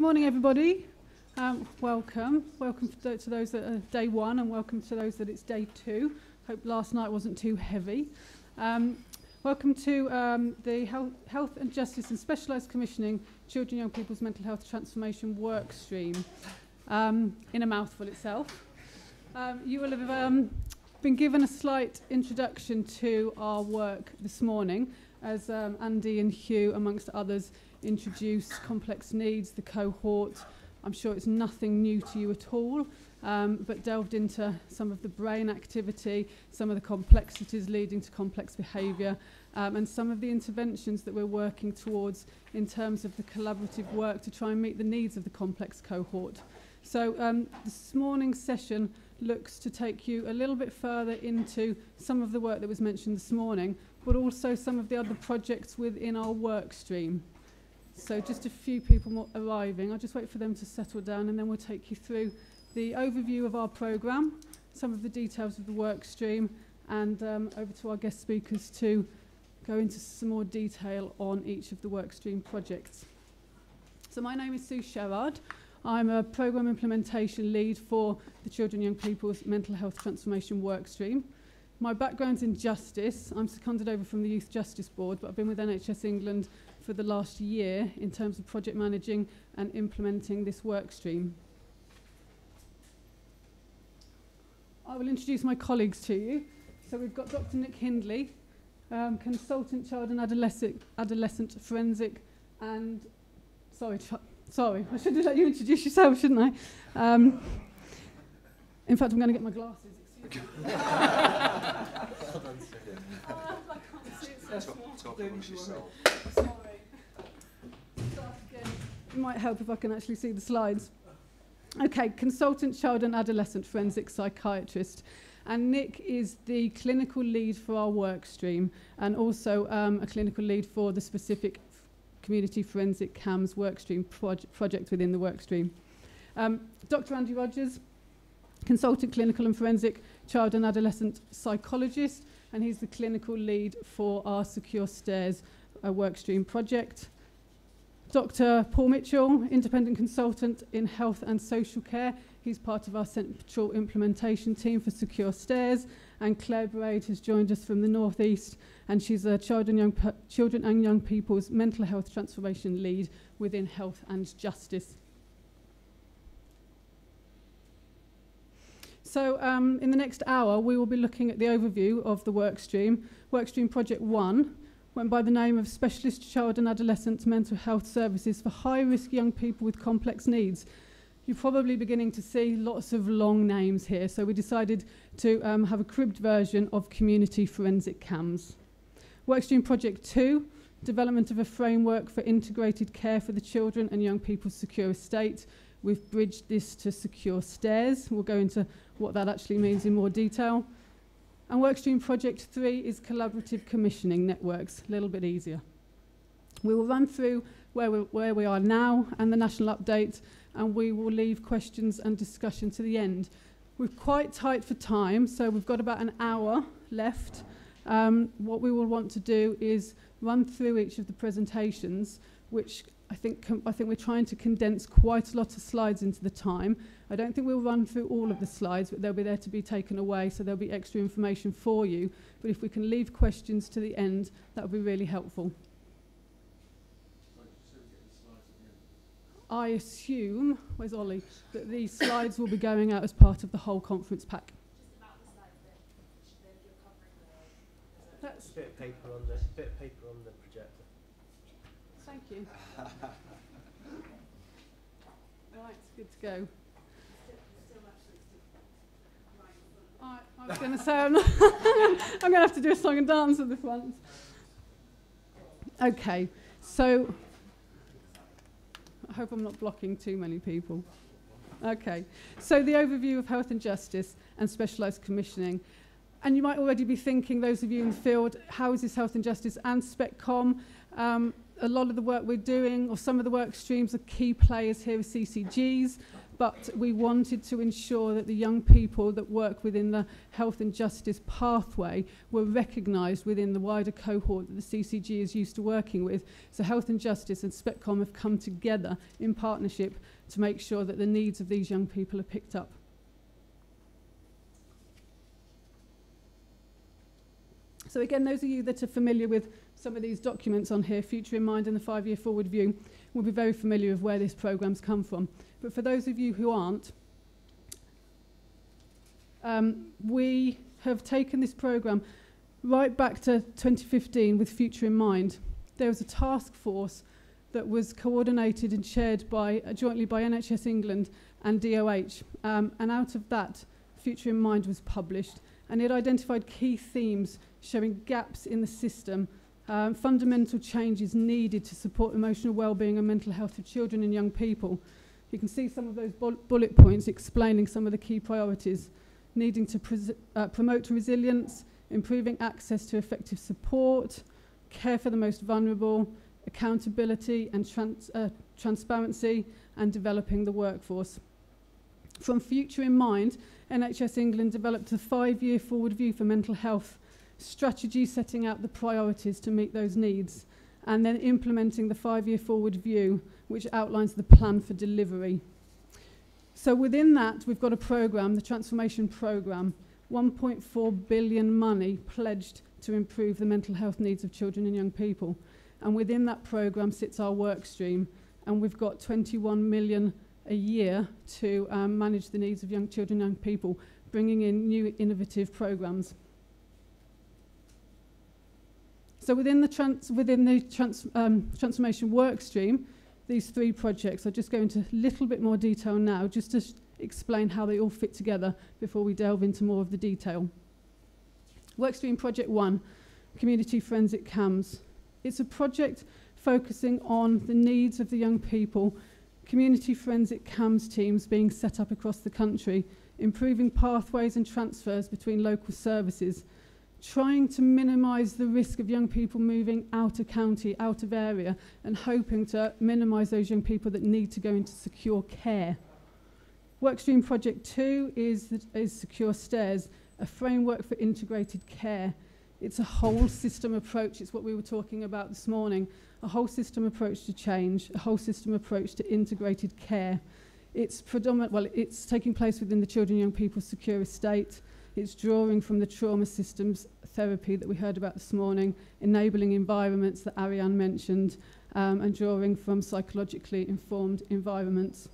good morning, everybody. Um, welcome. Welcome to those that are day one, and welcome to those that it's day two. Hope last night wasn't too heavy. Um, welcome to um, the Health, Health and Justice and Specialised Commissioning Children and Young People's Mental Health Transformation work stream. Um, in a mouthful itself. Um, you will have um, been given a slight introduction to our work this morning as Andy and Hugh, amongst others, introduced complex needs, the cohort. I'm sure it's nothing new to you at all, um, but delved into some of the brain activity, some of the complexities leading to complex behaviour, um, and some of the interventions that we're working towards in terms of the collaborative work to try and meet the needs of the complex cohort. So um, this morning's session looks to take you a little bit further into some of the work that was mentioned this morning, but also some of the other projects within our work stream. So just a few people more arriving. I'll just wait for them to settle down and then we'll take you through the overview of our programme, some of the details of the work stream and um, over to our guest speakers to go into some more detail on each of the work stream projects. So my name is Sue Sherrard. I'm a programme implementation lead for the Children and Young People's Mental Health Transformation Workstream. My background's in justice. I'm seconded over from the Youth Justice Board, but I've been with NHS England for the last year in terms of project managing and implementing this workstream. I will introduce my colleagues to you. So we've got Dr. Nick Hindley, um, consultant child and adolescent, adolescent forensic and sorry, Sorry, I should have let you introduce yourself, shouldn't I? Um, in fact, I'm going to get my glasses. Excuse me. It might help if I can actually see the slides. Okay, consultant child and adolescent forensic psychiatrist. And Nick is the clinical lead for our work stream and also um, a clinical lead for the specific Community Forensic CAMHS workstream proj project within the workstream. Um, Dr. Andy Rogers, consultant clinical and forensic child and adolescent psychologist, and he's the clinical lead for our Secure Stairs uh, workstream project. Dr. Paul Mitchell, independent consultant in health and social care. He's part of our central implementation team for Secure Stairs. And Claire Braid has joined us from the Northeast and she's a child and young children and young people's mental health transformation lead within health and justice. So um, in the next hour, we will be looking at the overview of the workstream. Workstream Project 1 went by the name of Specialist Child and Adolescent Mental Health Services for High-Risk Young People with Complex Needs. You're probably beginning to see lots of long names here, so we decided to um, have a cribbed version of Community Forensic CAMHS. Workstream Project 2, development of a framework for integrated care for the children and young people's secure estate. We've bridged this to secure stairs. We'll go into what that actually means in more detail. And Workstream Project 3 is collaborative commissioning networks, a little bit easier. We will run through where we, where we are now and the national update, and we will leave questions and discussion to the end. We're quite tight for time, so we've got about an hour left. Um, what we will want to do is run through each of the presentations, which I think, I think we're trying to condense quite a lot of slides into the time. I don't think we'll run through all of the slides, but they'll be there to be taken away, so there'll be extra information for you. But if we can leave questions to the end, that would be really helpful. I assume, where's Ollie, that these slides will be going out as part of the whole conference pack. That's bit of paper on the bit of paper on the projector. Thank you. right, good to go. I, I was going to say I'm, I'm going to have to do a song and dance with this one. Okay, so I hope I'm not blocking too many people. Okay, so the overview of health and justice and specialised commissioning. And you might already be thinking, those of you in the field, how is this health and justice and SpecCom? Um, a lot of the work we're doing, or some of the work streams, are key players here are CCGs, but we wanted to ensure that the young people that work within the health and justice pathway were recognised within the wider cohort that the CCG is used to working with. So Health and Justice and SPECCOM have come together in partnership to make sure that the needs of these young people are picked up. So again, those of you that are familiar with some of these documents on here, Future in Mind and the Five-Year Forward View, will be very familiar with where this programme's come from. But for those of you who aren't, um, we have taken this programme right back to 2015 with Future in Mind. There was a task force that was coordinated and chaired by, uh, jointly by NHS England and DOH. Um, and out of that, Future in Mind was published. And it identified key themes showing gaps in the system, um, fundamental changes needed to support emotional well-being and mental health of children and young people. You can see some of those bullet points explaining some of the key priorities, needing to uh, promote resilience, improving access to effective support, care for the most vulnerable, accountability and trans uh, transparency, and developing the workforce. From Future in Mind, NHS England developed a five-year forward view for mental health strategy setting out the priorities to meet those needs, and then implementing the five-year forward view, which outlines the plan for delivery. So within that, we've got a program, the transformation program, 1.4 billion money pledged to improve the mental health needs of children and young people. And within that program sits our work stream, and we've got 21 million a year to um, manage the needs of young children and young people, bringing in new innovative programs. So within the, trans within the trans um, transformation work stream, these three projects, I'll just go into a little bit more detail now, just to explain how they all fit together before we delve into more of the detail. Workstream Project 1, Community Forensic CAMHS. It's a project focusing on the needs of the young people, community forensic CAMHS teams being set up across the country, improving pathways and transfers between local services, trying to minimise the risk of young people moving out of county, out of area, and hoping to minimise those young people that need to go into secure care. Workstream Project 2 is, is Secure Stairs, a framework for integrated care. It's a whole system approach. It's what we were talking about this morning. A whole system approach to change, a whole system approach to integrated care. It's predominant, well, it's taking place within the Children and Young People Secure Estate. It's drawing from the trauma systems therapy that we heard about this morning, enabling environments that Ariane mentioned, um, and drawing from psychologically informed environments.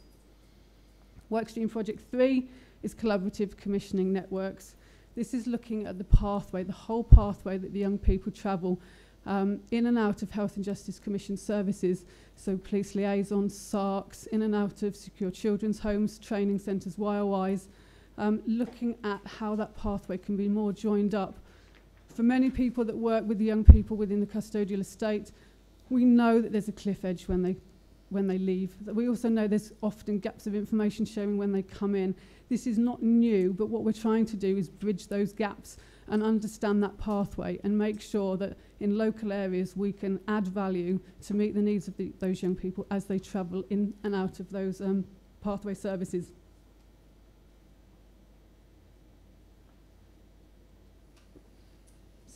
Workstream Project 3 is collaborative commissioning networks. This is looking at the pathway, the whole pathway that the young people travel um, in and out of Health and Justice Commission services, so police liaisons, SARCs, in and out of secure children's homes, training centres, YOIs, um, looking at how that pathway can be more joined up. For many people that work with the young people within the custodial estate, we know that there's a cliff edge when they, when they leave. We also know there's often gaps of information sharing when they come in. This is not new, but what we're trying to do is bridge those gaps and understand that pathway and make sure that in local areas we can add value to meet the needs of the, those young people as they travel in and out of those um, pathway services.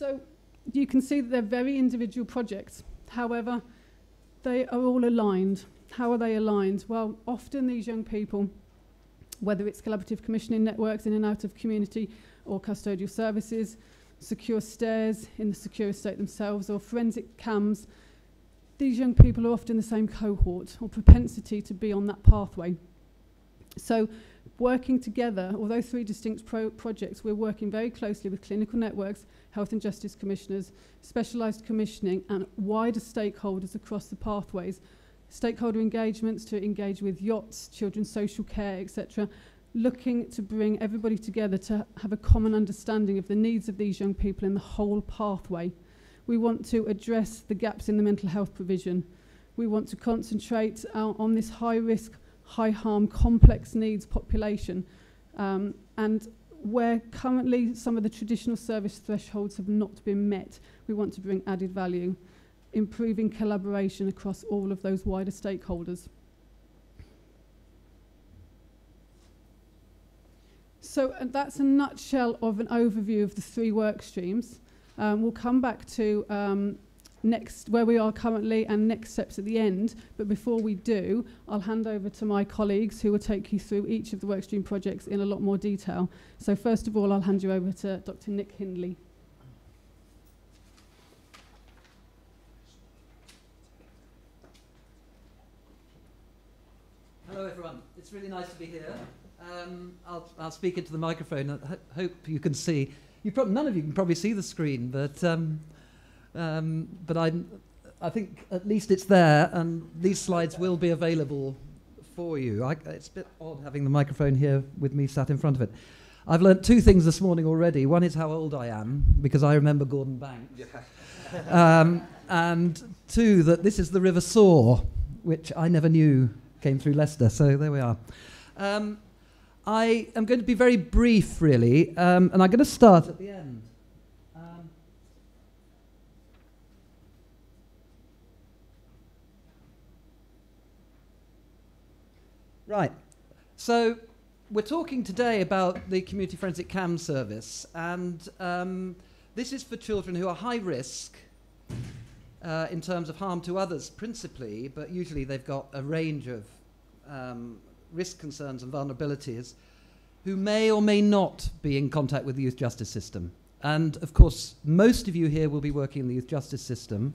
So you can see that they're very individual projects. However, they are all aligned. How are they aligned? Well, often these young people, whether it's collaborative commissioning networks in and out of community or custodial services, secure stairs in the secure estate themselves, or forensic CAMHS, these young people are often the same cohort or propensity to be on that pathway. So working together, although three distinct pro projects, we're working very closely with clinical networks, health and justice commissioners, specialised commissioning and wider stakeholders across the pathways, stakeholder engagements to engage with YOTs, children's social care, etc., looking to bring everybody together to have a common understanding of the needs of these young people in the whole pathway. We want to address the gaps in the mental health provision. We want to concentrate uh, on this high risk, high harm, complex needs population um, and where currently some of the traditional service thresholds have not been met, we want to bring added value. improving collaboration across all of those wider stakeholders. So uh, that's a nutshell of an overview of the three work streams. Um, we'll come back to um, next where we are currently and next steps at the end. But before we do, I'll hand over to my colleagues who will take you through each of the workstream projects in a lot more detail. So first of all, I'll hand you over to Dr. Nick Hindley. Hello everyone, it's really nice to be here. Um, I'll, I'll speak into the microphone. I ho- hope you can see. You none of you can probably see the screen, but um, um, but I, I think at least it's there, and these slides will be available for you. I, it's a bit odd having the microphone here with me sat in front of it. I've learnt two things this morning already. One is how old I am, because I remember Gordon Banks. um, and two, that this is the River Soar, which I never knew came through Leicester. So there we are. Um, I am going to be very brief, really, um, and I'm going to start at the end. Right. So we're talking today about the Community Forensic CAM service, and um, this is for children who are high risk uh, in terms of harm to others, principally, but usually they've got a range of um, risk concerns and vulnerabilities who may or may not be in contact with the youth justice system. And of course, most of you here will be working in the youth justice system.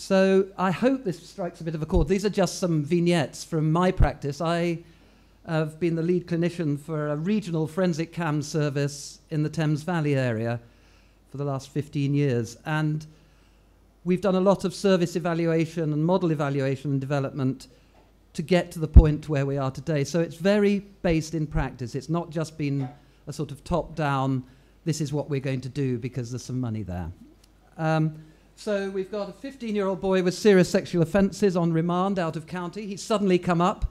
So I hope this strikes a bit of a chord. These are just some vignettes from my practice. I have been the lead clinician for a regional forensic CAM service in the Thames Valley area for the last 15 years. And we've done a lot of service evaluation and model evaluation and development to get to the point where we are today. So it's very based in practice. It's not just been a sort of top down, this is what we're going to do because there's some money there. Um, so we've got a 15 year old boy with serious sexual offences on remand out of county. He's suddenly come up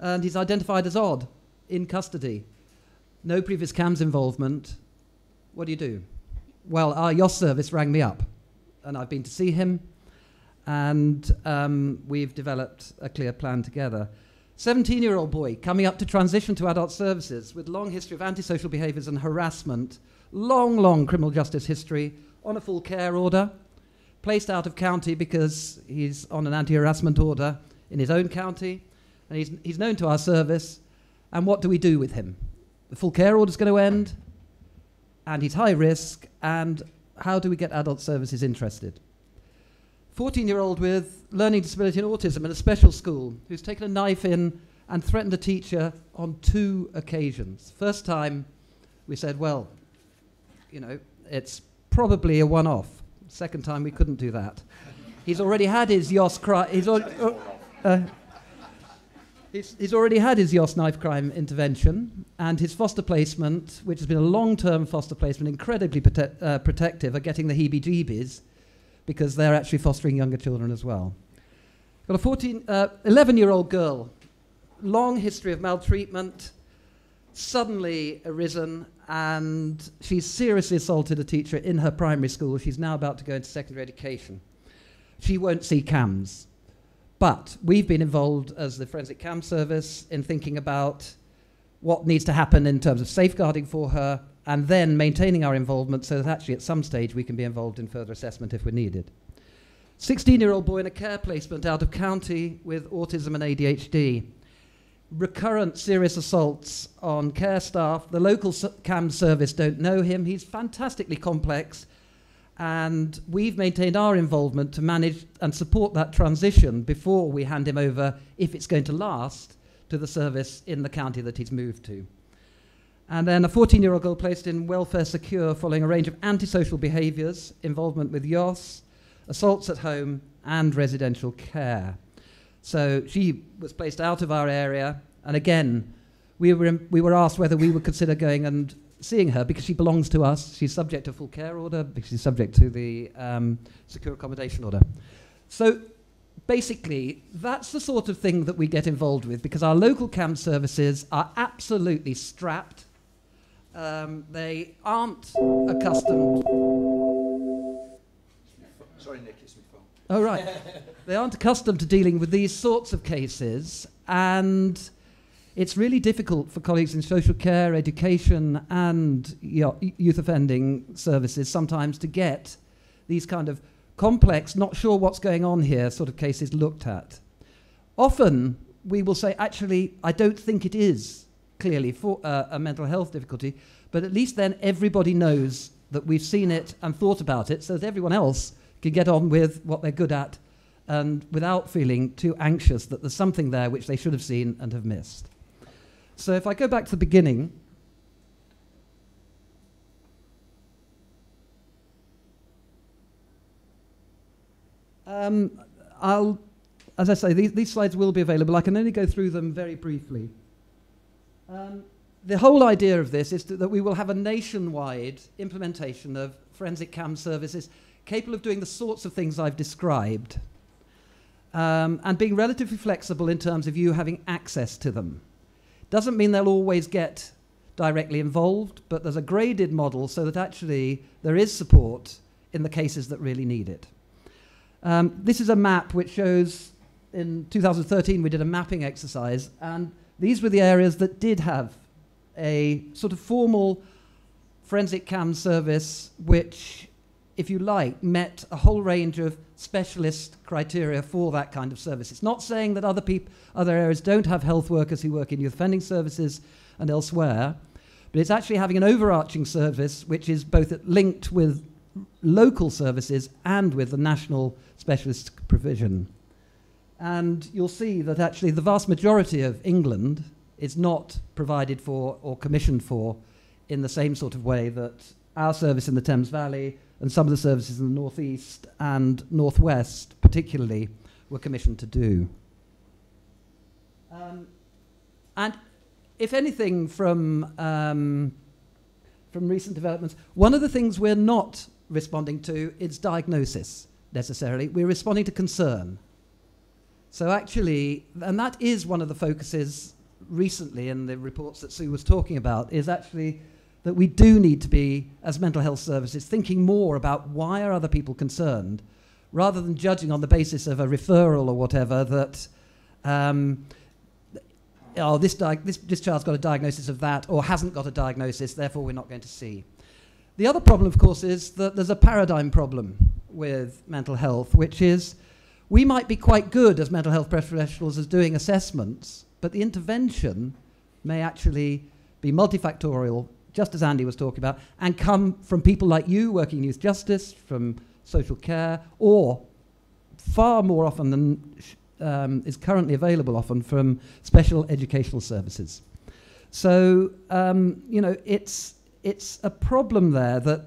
and he's identified as odd in custody. No previous CAMHS involvement. What do you do? Well, our YOS service rang me up and I've been to see him and um, we've developed a clear plan together. 17 year old boy coming up to transition to adult services with long history of antisocial behaviours and harassment, long, long criminal justice history, on a full care order, placed out of county because he's on an anti harassment order in his own county, and he's, he's known to our service. And what do we do with him? The full care order is going to end, and he's high risk, and how do we get adult services interested? 14 year old with learning disability and autism in a special school who's taken a knife in and threatened a teacher on two occasions. First time, we said, well, you know, it's probably a one off. Second time, we couldn't do that. He's already had his YOS crime. He's, uh, he's already had his YOS knife crime intervention and his foster placement, which has been a long term foster placement, incredibly prote- uh, protective, are getting the heebie jeebies because they're actually fostering younger children as well. Got a 14, uh, 11 year old girl, long history of maltreatment, suddenly arisen, and she's seriously assaulted a teacher in her primary school. She's now about to go into secondary education. She won't see CAMHS. But we've been involved as the Forensic CAM service in thinking about what needs to happen in terms of safeguarding for her and then maintaining our involvement so that actually at some stage we can be involved in further assessment if we're needed. 16 year old boy in a care placement out of county with autism and ADHD. Recurrent serious assaults on care staff. The local CAM service don't know him. He's fantastically complex. And we've maintained our involvement to manage and support that transition before we hand him over, if it's going to last, to the service in the county that he's moved to. And then a 14 year old girl placed in welfare secure following a range of antisocial behaviours, involvement with YOS, assaults at home, and residential care. So she was placed out of our area, and again, we were, in, we were asked whether we would consider going and seeing her because she belongs to us. She's subject to full care order, because she's subject to the um, secure accommodation order. So basically, that's the sort of thing that we get involved with because our local CAM services are absolutely strapped um, they aren't accustomed. Sorry, Nick, it's phone. Oh, right. they aren't accustomed to dealing with these sorts of cases, and it's really difficult for colleagues in social care, education, and yo- youth offending services sometimes to get these kind of complex, not sure what's going on here sort of cases looked at. Often we will say, actually, I don't think it is clearly for uh, a mental health difficulty, but at least then everybody knows that we've seen it and thought about it so that everyone else can get on with what they're good at and without feeling too anxious that there's something there which they should have seen and have missed. So if I go back to the beginning, um, I'll, as I say, these, these slides will be available. I can only go through them very briefly. Um, the whole idea of this is to, that we will have a nationwide implementation of forensic CAM services capable of doing the sorts of things I've described um, and being relatively flexible in terms of you having access to them. Doesn't mean they'll always get directly involved, but there's a graded model so that actually there is support in the cases that really need it. Um, this is a map which shows in 2013 we did a mapping exercise, and these were the areas that did have a sort of formal forensic CAM service which if you like, met a whole range of specialist criteria for that kind of service. It's not saying that other people, other areas don't have health workers who work in youth offending services and elsewhere, but it's actually having an overarching service which is both linked with local services and with the national specialist provision. And you'll see that actually the vast majority of England is not provided for or commissioned for in the same sort of way that our service in the Thames Valley and some of the services in the northeast and northwest, particularly, were commissioned to do. Um, and if anything, from um, from recent developments, one of the things we're not responding to is diagnosis necessarily. We're responding to concern. So actually, and that is one of the focuses recently in the reports that Sue was talking about, is actually that we do need to be, as mental health services, thinking more about why are other people concerned, rather than judging on the basis of a referral or whatever that, um, oh, this, this, this child's got a diagnosis of that or hasn't got a diagnosis, therefore we're not going to see. The other problem, of course, is that there's a paradigm problem with mental health, which is we might be quite good as mental health professionals as doing assessments, but the intervention may actually be multifactorial just as Andy was talking about, and come from people like you working in youth justice, from social care, or far more often than um, is currently available often from special educational services. So, um, you know, it's, it's a problem there that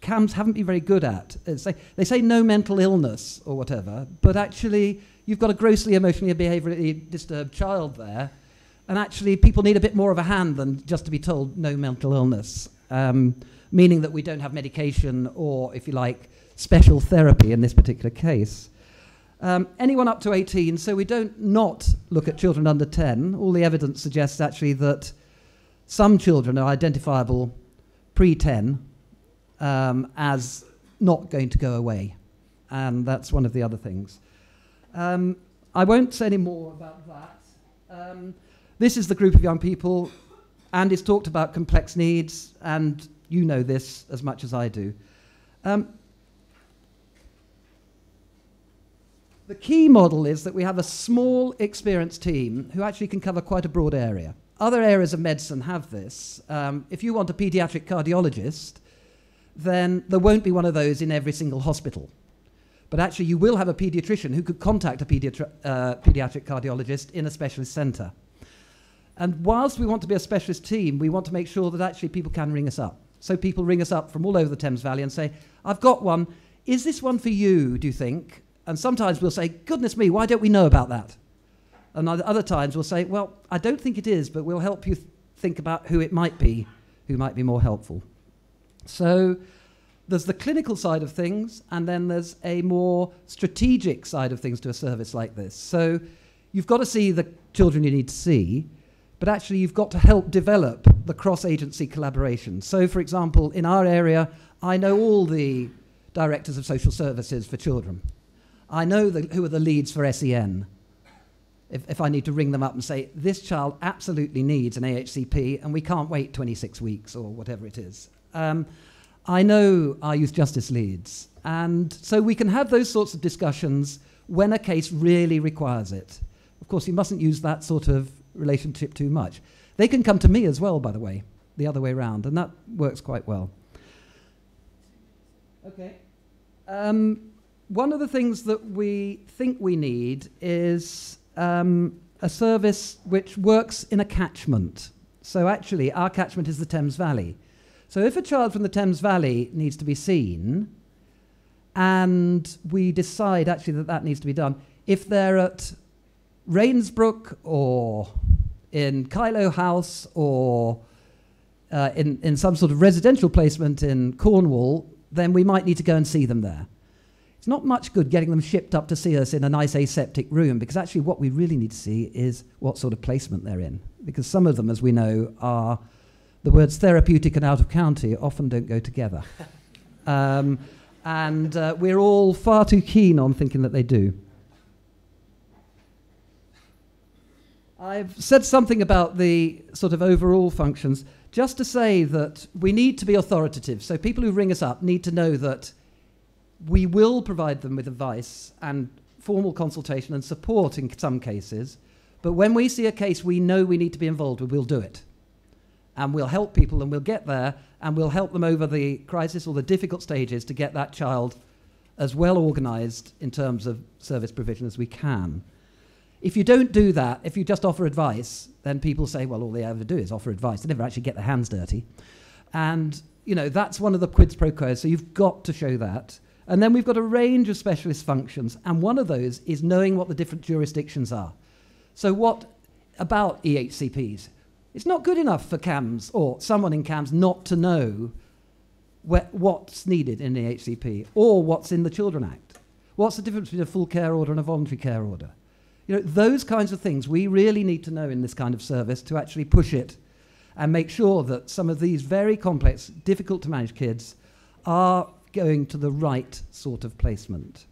CAMHS haven't been very good at. Say, they say no mental illness or whatever, but actually you've got a grossly emotionally and behaviorally disturbed child there and actually, people need a bit more of a hand than just to be told no mental illness, um, meaning that we don't have medication or, if you like, special therapy in this particular case. Um, anyone up to 18, so we don't not look at children under 10. All the evidence suggests actually that some children are identifiable pre 10 um, as not going to go away. And that's one of the other things. Um, I won't say any more about that. This is the group of young people. and it's talked about complex needs, and you know this as much as I do. Um, the key model is that we have a small, experienced team who actually can cover quite a broad area. Other areas of medicine have this. Um, if you want a pediatric cardiologist, then there won't be one of those in every single hospital. But actually, you will have a pediatrician who could contact a pediatri- uh, pediatric cardiologist in a specialist centre. And whilst we want to be a specialist team, we want to make sure that actually people can ring us up. So people ring us up from all over the Thames Valley and say, I've got one. Is this one for you, do you think? And sometimes we'll say, goodness me, why don't we know about that? And other times we'll say, well, I don't think it is, but we'll help you th- think about who it might be, who might be more helpful. So there's the clinical side of things, and then there's a more strategic side of things to a service like this. So you've got to see the children you need to see, but actually you've got to help develop the cross agency collaboration. So, for example, in our area, I know all the directors of social services for children. I know the, who are the leads for SEN. If, if I need to ring them up and say, this child absolutely needs an EHCP and we can't wait 26 weeks or whatever it is. Um, I know our youth justice leads. And so we can have those sorts of discussions when a case really requires it. Of course, you mustn't use that sort of relationship too much. They can come to me as well, by the way, the other way around, and that works quite well. Okay. Um, one of the things that we think we need is um, a service which works in a catchment. So actually, our catchment is the Thames Valley. So if a child from the Thames Valley needs to be seen, and we decide actually that that needs to be done, if they're at Rainsbrook or in Kyloe House or uh, in, in some sort of residential placement in Cornwall, then we might need to go and see them there. It's not much good getting them shipped up to see us in a nice aseptic room because actually what we really need to see is what sort of placement they're in. Because some of them, as we know, are the words therapeutic and out of county often don't go together. um, and uh, we're all far too keen on thinking that they do. I've said something about the sort of overall functions, just to say that we need to be authoritative. So people who ring us up need to know that we will provide them with advice and formal consultation and support in some cases. But when we see a case we know we need to be involved with, we'll do it. And we'll help people and we'll get there and we'll help them over the crisis or the difficult stages to get that child as well organized in terms of service provision as we can. If you don't do that, if you just offer advice, then people say, well, all they ever do is offer advice. They never actually get their hands dirty. And, you know, that's one of the quids pro quos. So you've got to show that. And then we've got a range of specialist functions. And one of those is knowing what the different jurisdictions are. So, what about EHCPs? It's not good enough for CAMHS or someone in CAMHS not to know what's needed in the HCP or what's in the Children Act. What's the difference between a full care order and a voluntary care order? You know, those kinds of things we really need to know in this kind of service to actually push it and make sure that some of these very complex, difficult to manage kids are going to the right sort of placement.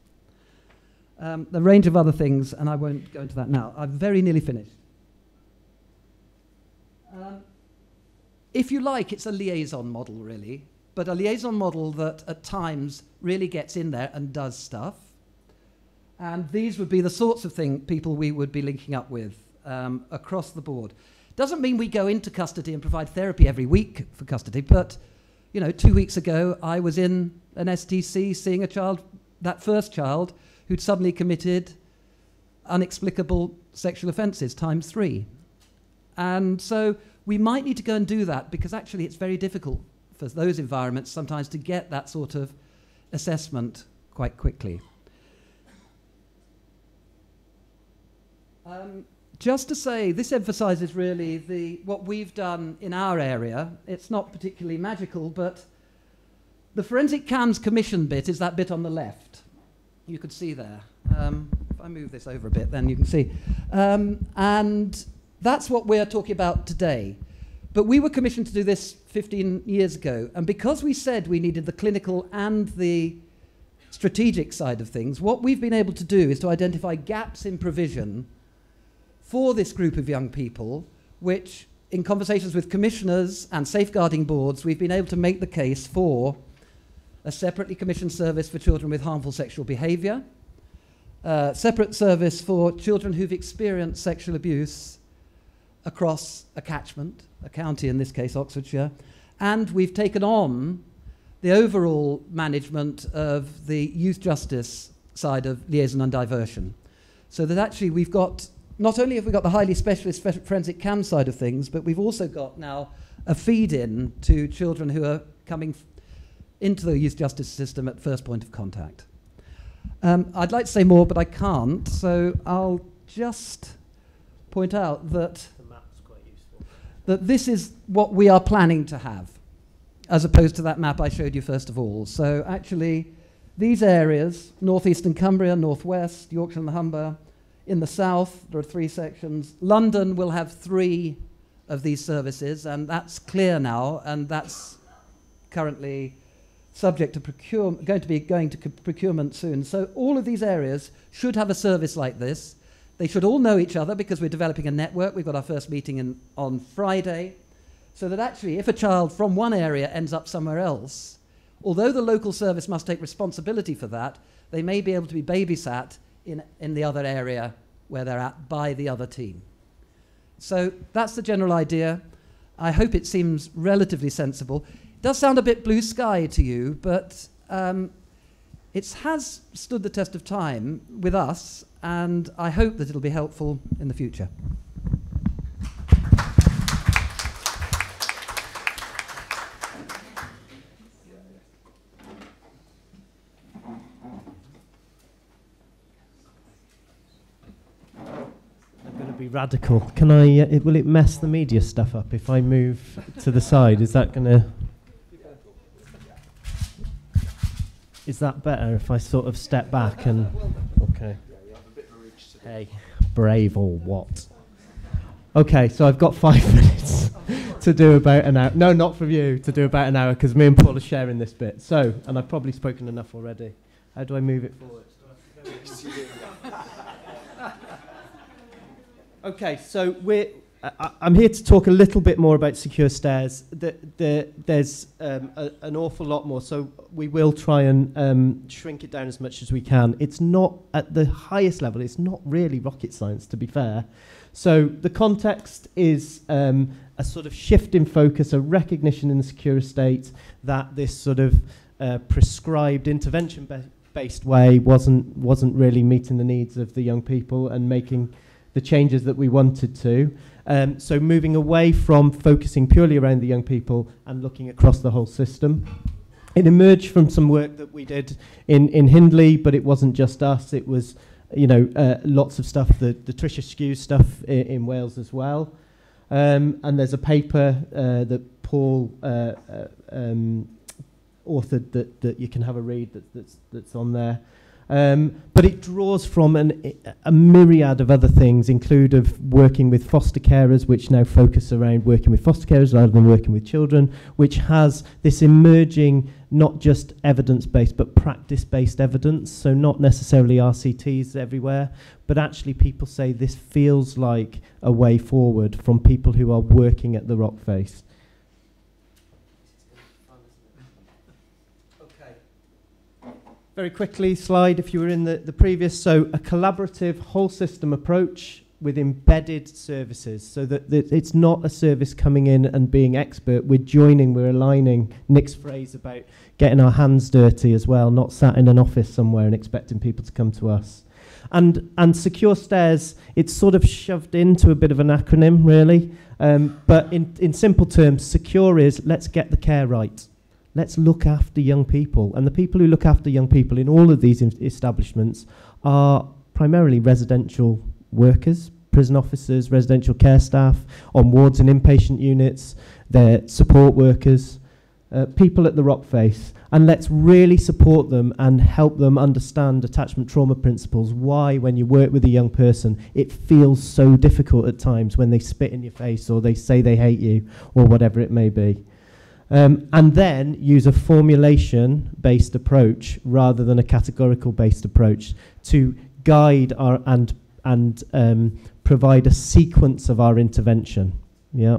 Um, the range of other things, and I won't go into that now. I've very nearly finished. Um, if you like, it's a liaison model, really, but a liaison model that at times really gets in there and does stuff. And these would be the sorts of thing people we would be linking up with um, across the board. Doesn't mean we go into custody and provide therapy every week for custody, but you know, two weeks ago I was in an STC seeing a child, that first child, who'd suddenly committed unexplicable sexual offences times three. And so we might need to go and do that because actually it's very difficult for those environments sometimes to get that sort of assessment quite quickly. Um, just to say, this emphasizes really the, what we've done in our area. It's not particularly magical, but the Forensic CAMHS Commission bit is that bit on the left. You could see there. Um, if I move this over a bit, then you can see. Um, and that's what we're talking about today. But we were commissioned to do this 15 years ago. And because we said we needed the clinical and the strategic side of things, what we've been able to do is to identify gaps in provision for this group of young people, which, in conversations with commissioners and safeguarding boards, we've been able to make the case for a separately commissioned service for children with harmful sexual behaviour, a separate service for children who've experienced sexual abuse across a catchment, a county in this case, Oxfordshire, and we've taken on the overall management of the youth justice side of liaison and diversion. So that actually we've got not only have we got the highly specialist forensic CAM side of things, but we've also got now a feed in to children who are coming into the youth justice system at first point of contact. Um, I'd like to say more, but I can't, so I'll just point out that, that this is what we are planning to have, as opposed to that map I showed you first of all. So actually, these areas, northeastern Cumbria, northwest, Yorkshire and the Humber, in the south, there are three sections. London will have three of these services, and that's clear now, and that's currently subject to procurement, going to be going to procurement soon. So all of these areas should have a service like this. They should all know each other because we're developing a network. We've got our first meeting in, on Friday. So that actually, if a child from one area ends up somewhere else, although the local service must take responsibility for that, they may be able to be babysat in, in the other area where they're at by the other team. So that's the general idea. I hope it seems relatively sensible. It does sound a bit blue sky to you, but um, it has stood the test of time with us, and I hope that it'll be helpful in the future. Be radical. Can I? Uh, it, will it mess the media stuff up if I move to the side? Is that going to? Is that better if I sort of step back and? Okay. Hey, brave or what? Okay, so I've got five minutes to do about an hour. No, not from you. To do about an hour because me and Paul are sharing this bit. So, and I've probably spoken enough already. How do I move it forward? Okay, so we're. I, I'm here to talk a little bit more about secure stairs. The, the, there's um, a, an awful lot more, so we will try and um, shrink it down as much as we can. It's not at the highest level. It's not really rocket science, to be fair. So the context is um, a sort of shift in focus, a recognition in the secure estate that this sort of uh, prescribed intervention ba- based way wasn't wasn't really meeting the needs of the young people and making the changes that we wanted to. Um, so moving away from focusing purely around the young people and looking across the whole system. It emerged from some work that we did in, in Hindley, but it wasn't just us. It was, you know, uh, lots of stuff, the, the Tricia Skuse stuff in, in Wales as well. Um, and there's a paper uh, that Paul uh, uh, um, authored that, that you can have a read that, that's, that's on there. Um, but it draws from an, a myriad of other things, include of working with foster carers, which now focus around working with foster carers rather than working with children, which has this emerging not just evidence-based but practice-based evidence. So not necessarily RCTs everywhere, but actually people say this feels like a way forward from people who are working at the rock face. Very quickly, slide if you were in the, the previous. So, a collaborative whole system approach with embedded services so that, that it's not a service coming in and being expert. We're joining, we're aligning. Nick's phrase about getting our hands dirty as well, not sat in an office somewhere and expecting people to come to us. And, and Secure Stairs, it's sort of shoved into a bit of an acronym, really. Um, but in, in simple terms, secure is let's get the care right. Let's look after young people. And the people who look after young people in all of these establishments are primarily residential workers, prison officers, residential care staff, on wards and inpatient units, they're support workers, uh, people at the rock face. And let's really support them and help them understand attachment trauma principles. Why, when you work with a young person, it feels so difficult at times when they spit in your face or they say they hate you or whatever it may be. Um, and then use a formulation based approach rather than a categorical based approach to guide our and and um, provide a sequence of our intervention. Yeah,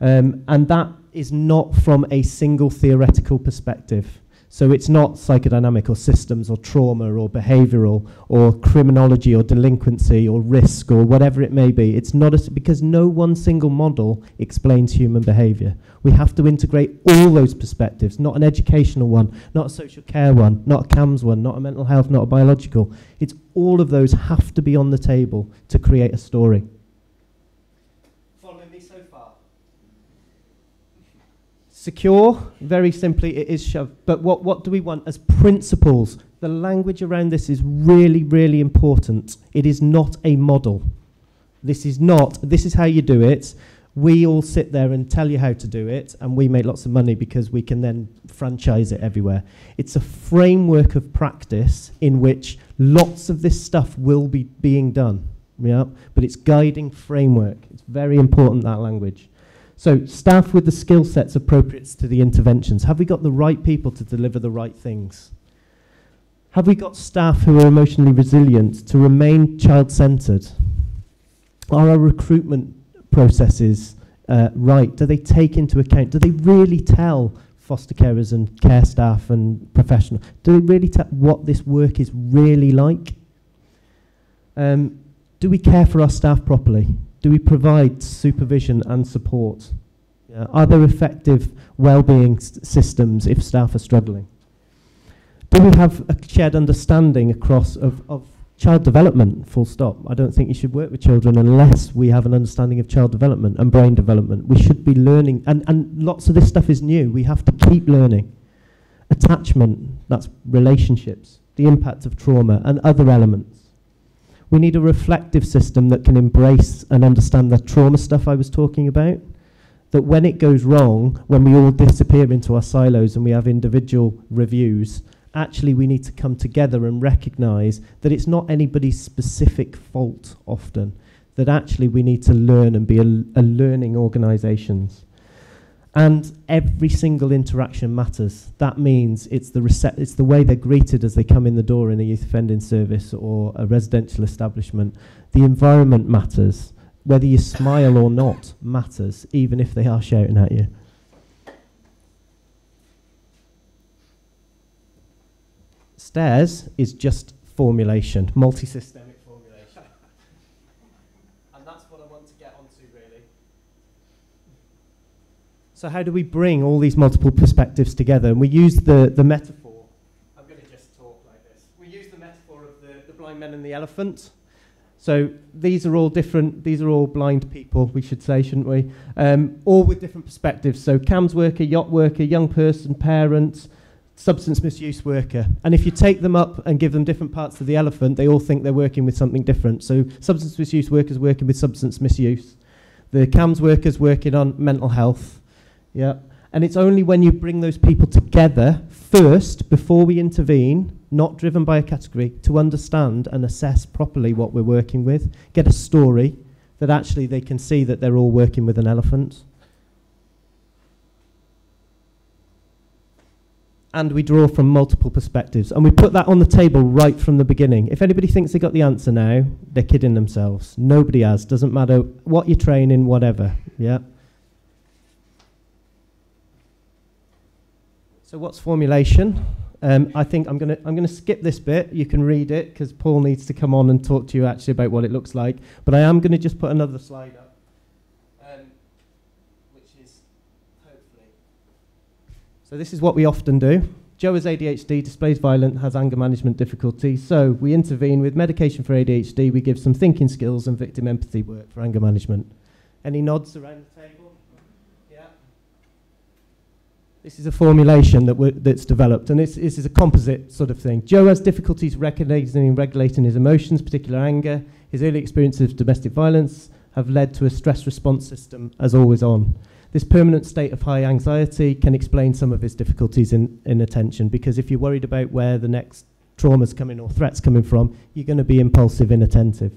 um, and that is not from a single theoretical perspective. So it's not psychodynamic or systems or trauma or behavioral or criminology or delinquency or risk or whatever it may be. It's not a, because no one single model explains human behavior. We have to integrate all those perspectives, not an educational one, not a social care one, not a CAMHS one, not a mental health, not a biological. It's all of those have to be on the table to create a story. Following me so far? Secure, very simply, it is shoved. But what, what do we want as principles? The language around this is really, really important. It is not a model. This is not, this is how you do it. We all sit there and tell you how to do it, and we make lots of money because we can then franchise it everywhere. It's a framework of practice in which lots of this stuff will be being done. Yeah, but it's guiding framework. It's very important that language. So, staff with the skill sets appropriate to the interventions. Have we got the right people to deliver the right things? Have we got staff who are emotionally resilient to remain child centred? Are our recruitment processes uh, right? Do they take into account, do they really tell foster carers and care staff and professionals, do they really tell what this work is really like? Um, do we care for our staff properly? Do we provide supervision and support? Yeah. Are there effective well-being systems if staff are struggling? Do we have a shared understanding across of, of child development, full stop. I don't think you should work with children unless we have an understanding of child development and brain development. We should be learning, and, and lots of this stuff is new. We have to keep learning. Attachment, that's relationships, the impact of trauma, and other elements. We need a reflective system that can embrace and understand the trauma stuff I was talking about. That when it goes wrong, when we all disappear into our silos and we have individual reviews, actually we need to come together and recognize that it's not anybody's specific fault often, that actually we need to learn and be a, a learning organizations. And every single interaction matters. That means it's the, rece- it's the way they're greeted as they come in the door in a youth offending service or a residential establishment. The environment matters. Whether you smile or not matters, even if they are shouting at you. Stairs is just formulation, multi-systemic formulation. and that's what I want to get onto really. So how do we bring all these multiple perspectives together? And we use the, the metaphor. I'm going to just talk like this. We use the metaphor of the, the blind men and the elephant. So these are all different, these are all blind people, we should say, shouldn't we? Um, all with different perspectives. So CAMHS worker, YOT worker, young person, parent, substance misuse worker. And if you take them up and give them different parts of the elephant, they all think they're working with something different. So substance misuse workers working with substance misuse. The CAMHS workers working on mental health. Yeah. And it's only when you bring those people together first, before we intervene, not driven by a category, to understand and assess properly what we're working with, get a story that actually they can see that they're all working with an elephant. and we draw from multiple perspectives. And we put that on the table right from the beginning. If anybody thinks they got the answer now, they're kidding themselves. Nobody has. Doesn't matter what you're training, whatever. Yeah. So what's formulation? Um, I think I'm going to I'm going to skip this bit. You can read it because Paul needs to come on and talk to you actually about what it looks like. But I am going to just put another slide up. which is. So this is what we often do. Joe has ADHD, displays violent, has anger management difficulties. So we intervene with medication for ADHD. We give some thinking skills and victim empathy work for anger management. Any nods around the table? Yeah. This is a formulation that that's developed, and this, this is a composite sort of thing. Joe has difficulties recognizing and regulating his emotions, particular anger. His early experiences of domestic violence have led to a stress response system as always on. This permanent state of high anxiety can explain some of his difficulties in, in attention because if you're worried about where the next trauma's coming or threats coming from, you're going to be impulsive, inattentive.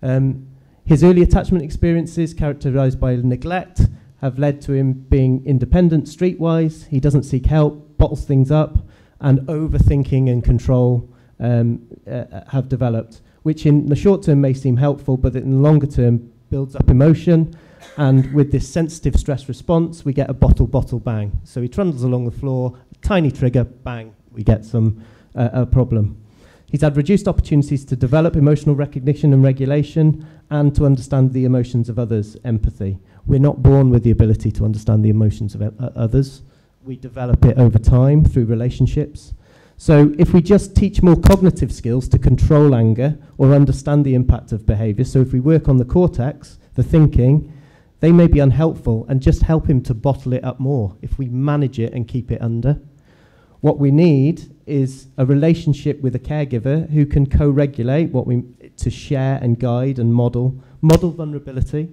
Um, his early attachment experiences, characterized by neglect, have led to him being independent streetwise. He doesn't seek help, bottles things up, and overthinking and control um, uh, have developed, which in the short term may seem helpful, but in the longer term builds up emotion and with this sensitive stress response, we get a bottle, bottle, bang. So he trundles along the floor, tiny trigger, bang, we get some uh, a problem. He's had reduced opportunities to develop emotional recognition and regulation and to understand the emotions of others, empathy. We're not born with the ability to understand the emotions of others. We develop it over time through relationships. So if we just teach more cognitive skills to control anger or understand the impact of behavior, so if we work on the cortex, the thinking, they may be unhelpful and just help him to bottle it up more if we manage it and keep it under. What we need is a relationship with a caregiver who can co-regulate what we to share and guide and model, model vulnerability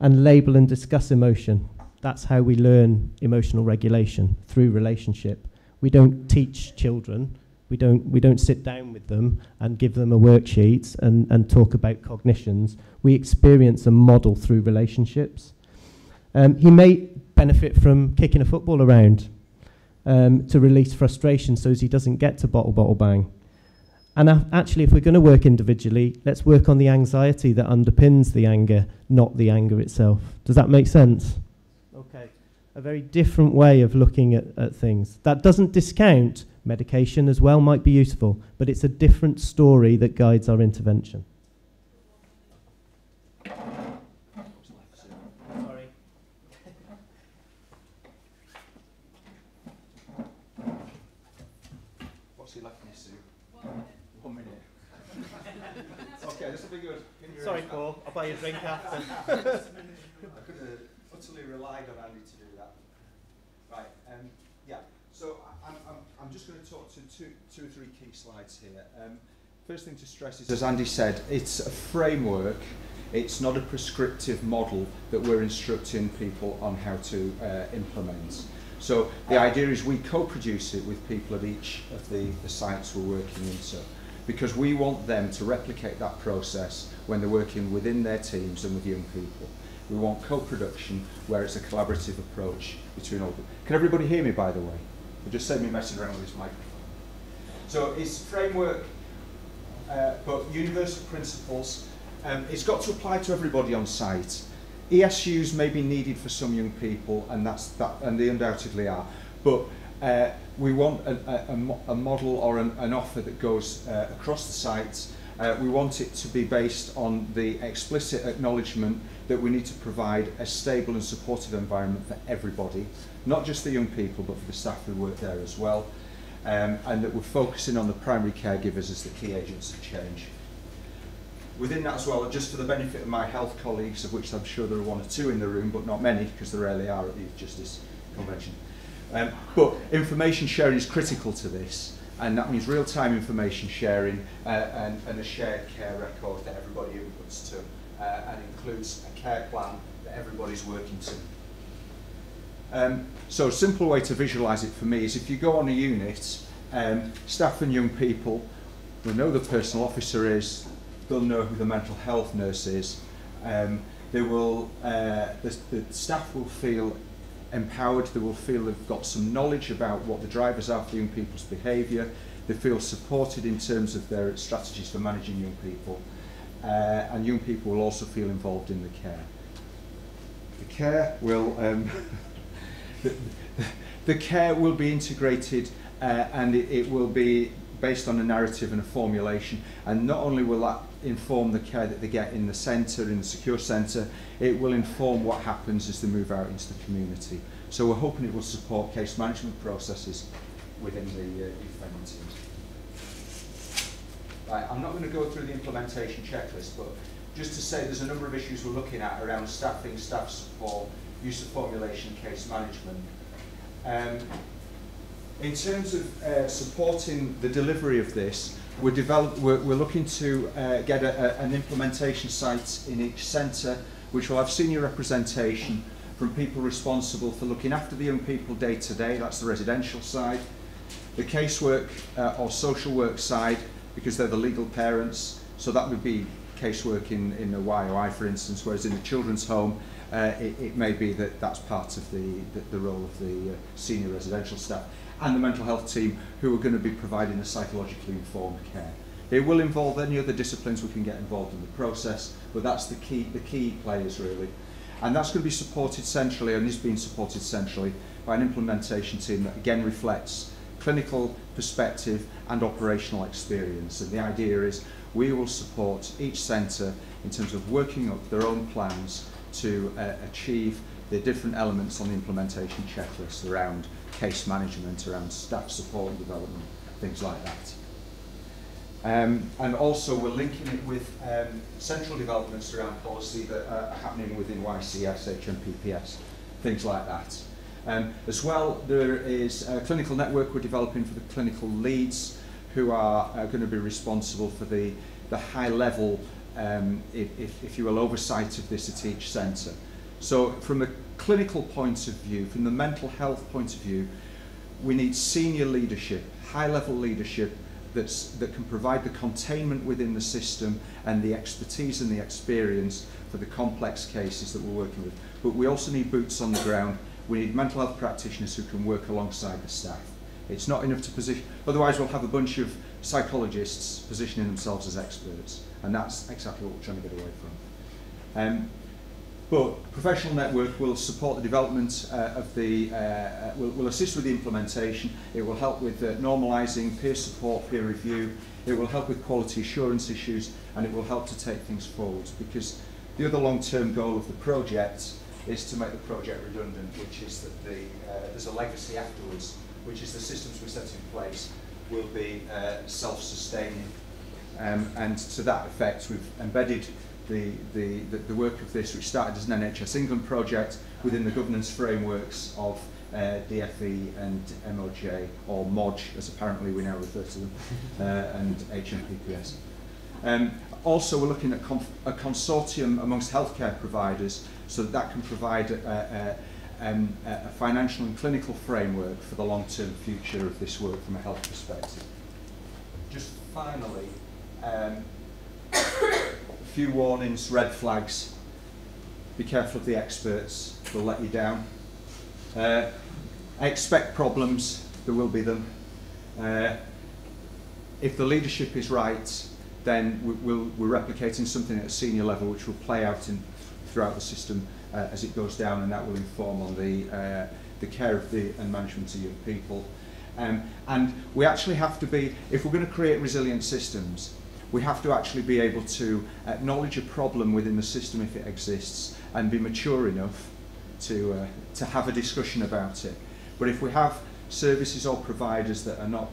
and label and discuss emotion. That's how we learn emotional regulation through relationship. We don't teach children we don't, we don't sit down with them and give them a worksheet and, and talk about cognitions. We experience and model through relationships. Um, he may benefit from kicking a football around um, to release frustration so as he doesn't get to bottle, bottle, bang. And actually, if we're going to work individually, let's work on the anxiety that underpins the anger, not the anger itself. Does that make sense? Okay. A very different way of looking at, at things. That doesn't discount medication as well, might be useful, but it's a different story that guides our intervention. Sorry. What's he left me, Sue? One minute. okay, this will be good. Can you Sorry, arrange that? Paul. I'll buy a drink after. I could have utterly relied on Andy to do that. Right, um, yeah. So I'm, I'm, I'm just going to talk to two, two or three key slides here. Um, first thing to stress is, as Andy said, it's a framework. It's not a prescriptive model that we're instructing people on how to uh, implement. So the idea is we co-produce it with people at each of the, the sites we're working into because we want them to replicate that process when they're working within their teams and with young people. We want co-production where it's a collaborative approach between all. Can everybody hear me, by the way? Or just send me messing around with this microphone. So it's framework, uh, but universal principles. Um, it's got to apply to everybody on site. ESUs may be needed for some young people, and that's that, and they undoubtedly are. But uh, we want a, a, a model or an, an offer that goes uh, across the sites. Uh, we want it to be based on the explicit acknowledgement that we need to provide a stable and supportive environment for everybody, not just the young people, but for the staff who work there as well. Um, and that we're focusing on the primary caregivers as the key agents of change. Within that as well, just for the benefit of my health colleagues, of which I'm sure there are one or two in the room, but not many, because there rarely are at the Youth Justice Convention. Um, but information sharing is critical to this, and that means real-time information sharing uh, and, and a shared care record that everybody inputs to uh, and includes a care plan that everybody's working to. Um, so a simple way to visualise it for me is if you go on a unit, um, staff and young people will know the personal officer is, they'll know who the mental health nurse is, um, they will, uh, the, the staff will feel empowered, they will feel they've got some knowledge about what the drivers are for young people's behaviour, they feel supported in terms of their strategies for managing young people, uh, and young people will also feel involved in the care. The care will, um, the, the care will be integrated uh, and it, it will be based on a narrative and a formulation, and not only will that inform the care that they get in the centre, in the secure centre, it will inform what happens as they move out into the community. So we're hoping it will support case management processes within the uh, youth offending teams. Right, I'm not going to go through the implementation checklist, but just to say there's a number of issues we're looking at around staffing, staff support, use of formulation, case management. Um, in terms of uh, supporting the delivery of this, we're, develop, we're, we're looking to uh, get a, a, an implementation site in each centre which will have senior representation from people responsible for looking after the young people day to day, that's the residential side, the casework uh, or social work side, because they're the legal parents, so that would be casework in, in a YOI, for instance, whereas in a children's home, uh, it, it may be that that's part of the, the, the role of the uh, senior residential staff and the mental health team who are going to be providing the psychologically informed care. It will involve any other disciplines we can get involved in the process, but that's the key, the key players really. And that's going to be supported centrally and is being supported centrally by an implementation team that again reflects clinical perspective and operational experience. And the idea is we will support each centre in terms of working up their own plans to uh, achieve the different elements on the implementation checklist around case management, around staff support and development, things like that. Um, and also we're linking it with um, central developments around policy that are happening within YCS, HMPPS, things like that. Um, as well, there is a clinical network we're developing for the clinical leads who are going to be responsible for the, the high level, um, if, if, if you will, oversight of this at each centre. So from a clinical point of view, from the mental health point of view, we need senior leadership, high-level leadership that's, that can provide the containment within the system and the expertise and the experience for the complex cases that we're working with. But we also need boots on the ground. We need mental health practitioners who can work alongside the staff. It's not enough to position, otherwise we'll have a bunch of psychologists positioning themselves as experts. And that's exactly what we're trying to get away from. Um, But professional network will support the development uh, of the, uh, uh, will, will assist with the implementation, it will help with uh, normalising, peer support, peer review, it will help with quality assurance issues and it will help to take things forward. Because the other long-term goal of the project is to make the project redundant, which is that the, uh, there's a legacy afterwards, which is the systems we set in place will be uh, self-sustaining. Um, and to that effect, we've embedded the, the, the, work of this, which started as an NHS England project within the governance frameworks of uh, DFE and MOJ, or MOJ, as apparently we now refer to them, uh, and HMPPS. Um, also, we're looking at conf a consortium amongst healthcare providers so that that can provide a, a, um, a financial and clinical framework for the long-term future of this work from a health perspective. Just finally, um, few warnings, red flags. Be careful of the experts, they'll let you down. Uh, expect problems, there will be them. Uh, if the leadership is right, then we, we'll, we're replicating something at a senior level which will play out in, throughout the system uh, as it goes down and that will inform on the, uh, the care of the and management of young people. Um, and we actually have to be, if we're going to create resilient systems, we have to actually be able to acknowledge a problem within the system if it exists and be mature enough to, uh, to have a discussion about it. But if we have services or providers that are not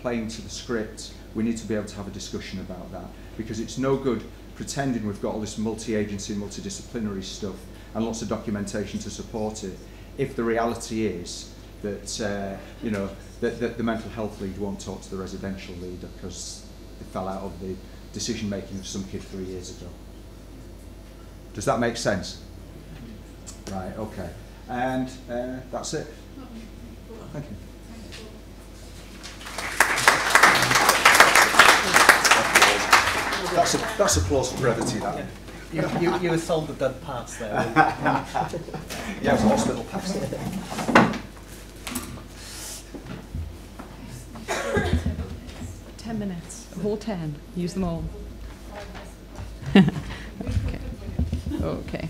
playing to the script, we need to be able to have a discussion about that because it's no good pretending we've got all this multi-agency, multidisciplinary stuff and lots of documentation to support it if the reality is that, uh, you know, that, that the mental health lead won't talk to the residential lead because fell out of the decision making of some kid three years ago. Does that make sense? Right, okay. And uh, that's it. Thank you. That's, a, that's applause for brevity, that. You, you, you were sold the dead parts there. yeah, it was a hospital pass. Ten minutes, a whole ten, use them all. okay. Okay.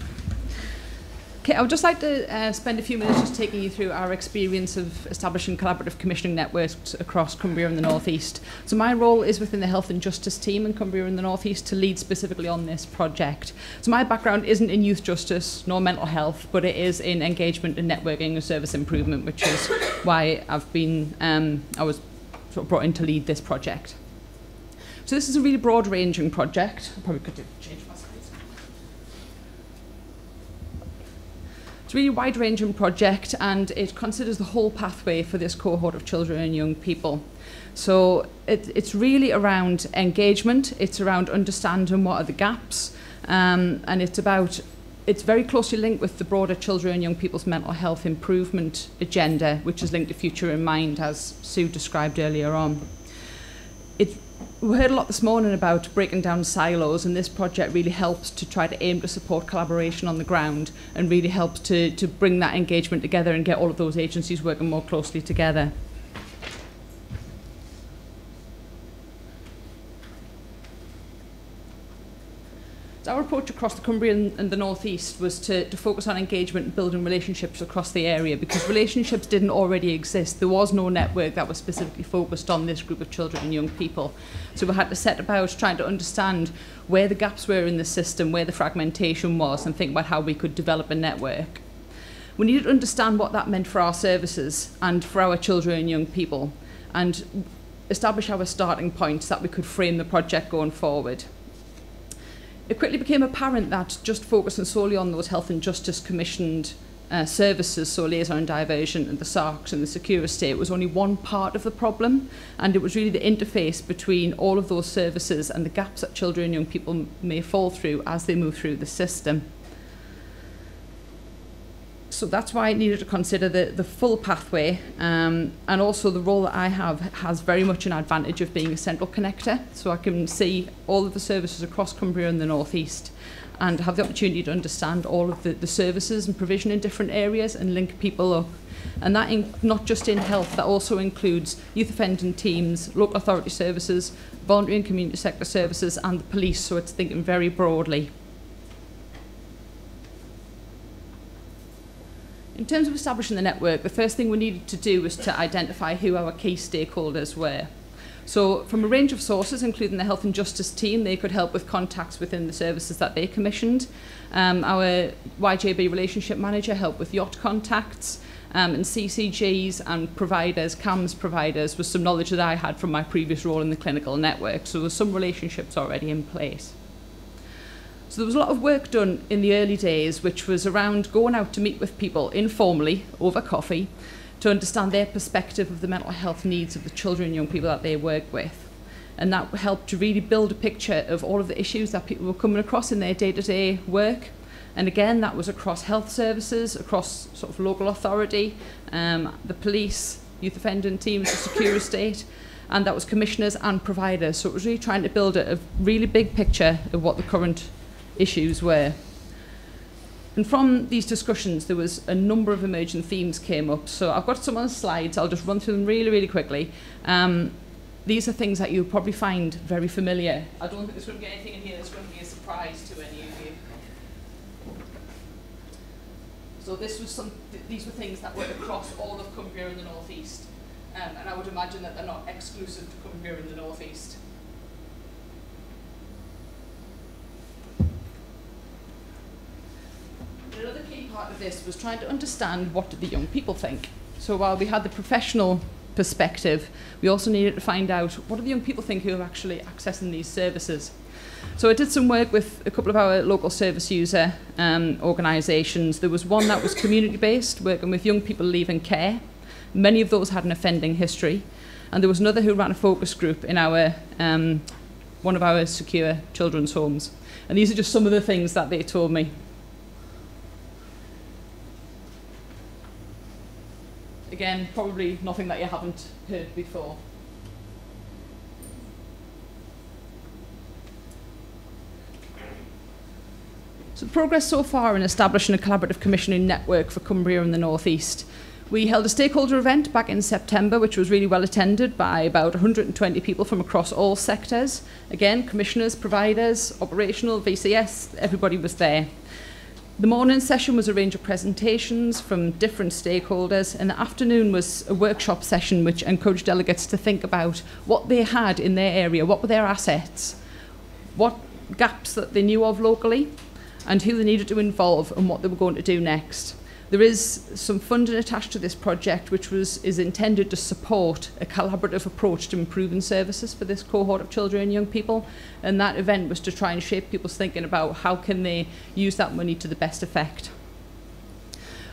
Okay, I would just like to uh, spend a few minutes just taking you through our experience of establishing collaborative commissioning networks across Cumbria and the North East. So my role is within the Health and Justice team in Cumbria and the North East to lead specifically on this project. So my background isn't in youth justice nor mental health, but it is in engagement and networking and service improvement, which is why I've been, um, I was sort of brought in to lead this project. So this is a really broad-ranging project. I probably could change my slides. It's a really wide-ranging project and it considers the whole pathway for this cohort of children and young people. So it, it's really around engagement, it's around understanding what are the gaps, um, and it's about it's very closely linked with the broader children and young people's mental health improvement agenda, which is linked to Future in Mind, as Sue described earlier on. It, we heard a lot this morning about breaking down silos and this project really helps to try to aim to support collaboration on the ground and really helps to, to bring that engagement together and get all of those agencies working more closely together. Approach across the Cumbria and, and the North East was to, to focus on engagement and building relationships across the area because relationships didn't already exist. There was no network that was specifically focused on this group of children and young people. So we had to set about trying to understand where the gaps were in the system, where the fragmentation was, and think about how we could develop a network. We needed to understand what that meant for our services and for our children and young people, and establish our starting points so that we could frame the project going forward It quickly became apparent that just focusing solely on those Health and Justice Commissioned uh, services, so liaison and diversion and the SARCs and the secure estate was only one part of the problem and it was really the interface between all of those services and the gaps that children and young people may fall through as they move through the system so that's why I needed to consider the, the full pathway um, and also the role that I have has very much an advantage of being a central connector. So I can see all of the services across Cumbria and the North East and have the opportunity to understand all of the, the services and provision in different areas and link people up. And that in, not just in health that also includes youth offending teams local authority services voluntary and community sector services and the police. So it's thinking very broadly. In terms of establishing the network, the first thing we needed to do was to identify who our key stakeholders were. So from a range of sources, including the Health and Justice team, they could help with contacts within the services that they commissioned. Um, our YJB relationship manager helped with yacht contacts, um, and CCGs and providers, CAMS providers, was some knowledge that I had from my previous role in the clinical network. So there were some relationships already in place. So there was a lot of work done in the early days, which was around going out to meet with people informally over coffee to understand their perspective of the mental health needs of the children and young people that they work with. And that helped to really build a picture of all of the issues that people were coming across in their day-to-day -day work. And again, that was across health services, across sort of local authority, um, the police, youth offending teams, the secure estate, and that was commissioners and providers. So it was really trying to build a, a really big picture of what the current issues were. And from these discussions, there was a number of emerging themes came up. So I've got some on the slides. I'll just run through them really, really quickly. Um, these are things that you'll probably find very familiar. I don't think there's going to be anything in here that's going to be a surprise to any of you. So this was some. Th these were things that were across all of Cumbria in the northeast, um, and I would imagine that they're not exclusive to Cumbria in the northeast. Another key part of this was trying to understand what did the young people think. So while we had the professional perspective, we also needed to find out what do the young people think who are actually accessing these services. So I did some work with a couple of our local service user um, organisations. There was one that was community-based, working with young people leaving care. Many of those had an offending history. And there was another who ran a focus group in our um, one of our secure children's homes. And these are just some of the things that they told me. Again, probably nothing that you haven't heard before. So progress so far in establishing a collaborative commissioning network for Cumbria and the North East. We held a stakeholder event back in September, which was really well attended by about 120 people from across all sectors. Again, commissioners, providers, operational, VCS, everybody was there. The morning session was a range of presentations from different stakeholders, and the afternoon was a workshop session which encouraged delegates to think about what they had in their area, what were their assets, what gaps that they knew of locally, and who they needed to involve and what they were going to do next. There is some funding attached to this project which was, is intended to support a collaborative approach to improving services for this cohort of children and young people and that event was to try and shape people's thinking about how can they use that money to the best effect.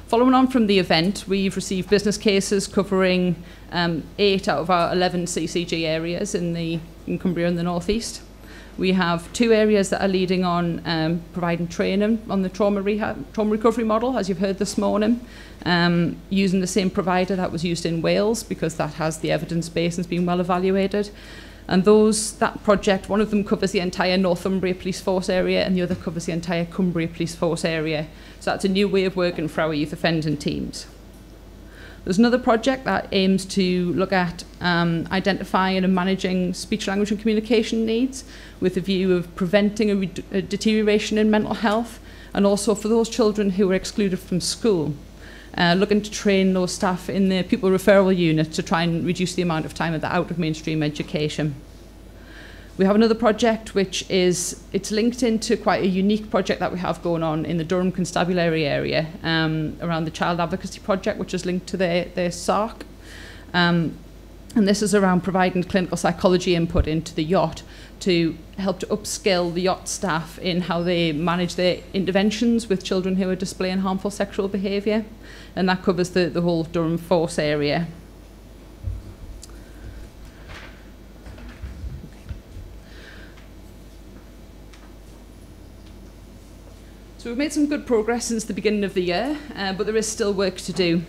Following on from the event, we've received business cases covering um, eight out of our 11 CCG areas in, the, in Cumbria and the North East. We have two areas that are leading on um, providing training on the trauma, rehab, trauma recovery model, as you've heard this morning, um, using the same provider that was used in Wales because that has the evidence base and has been well evaluated. And those, that project, one of them covers the entire Northumbria Police Force area and the other covers the entire Cumbria Police Force area. So that's a new way of working for our youth offending teams. There's another project that aims to look at um, identifying and managing speech, language and communication needs with a view of preventing a, a deterioration in mental health and also for those children who are excluded from school. Uh, looking to train those staff in the pupil referral unit to try and reduce the amount of time that they're out of mainstream education. We have another project which is it's linked into quite a unique project that we have going on in the Durham Constabulary area um, around the Child Advocacy Project, which is linked to their, their SARC. Um, and this is around providing clinical psychology input into the yacht to help to upskill the yacht staff in how they manage their interventions with children who are displaying harmful sexual behaviour. And that covers the, the whole Durham Force area. So we've made some good progress since the beginning of the year, uh, but there is still work to do.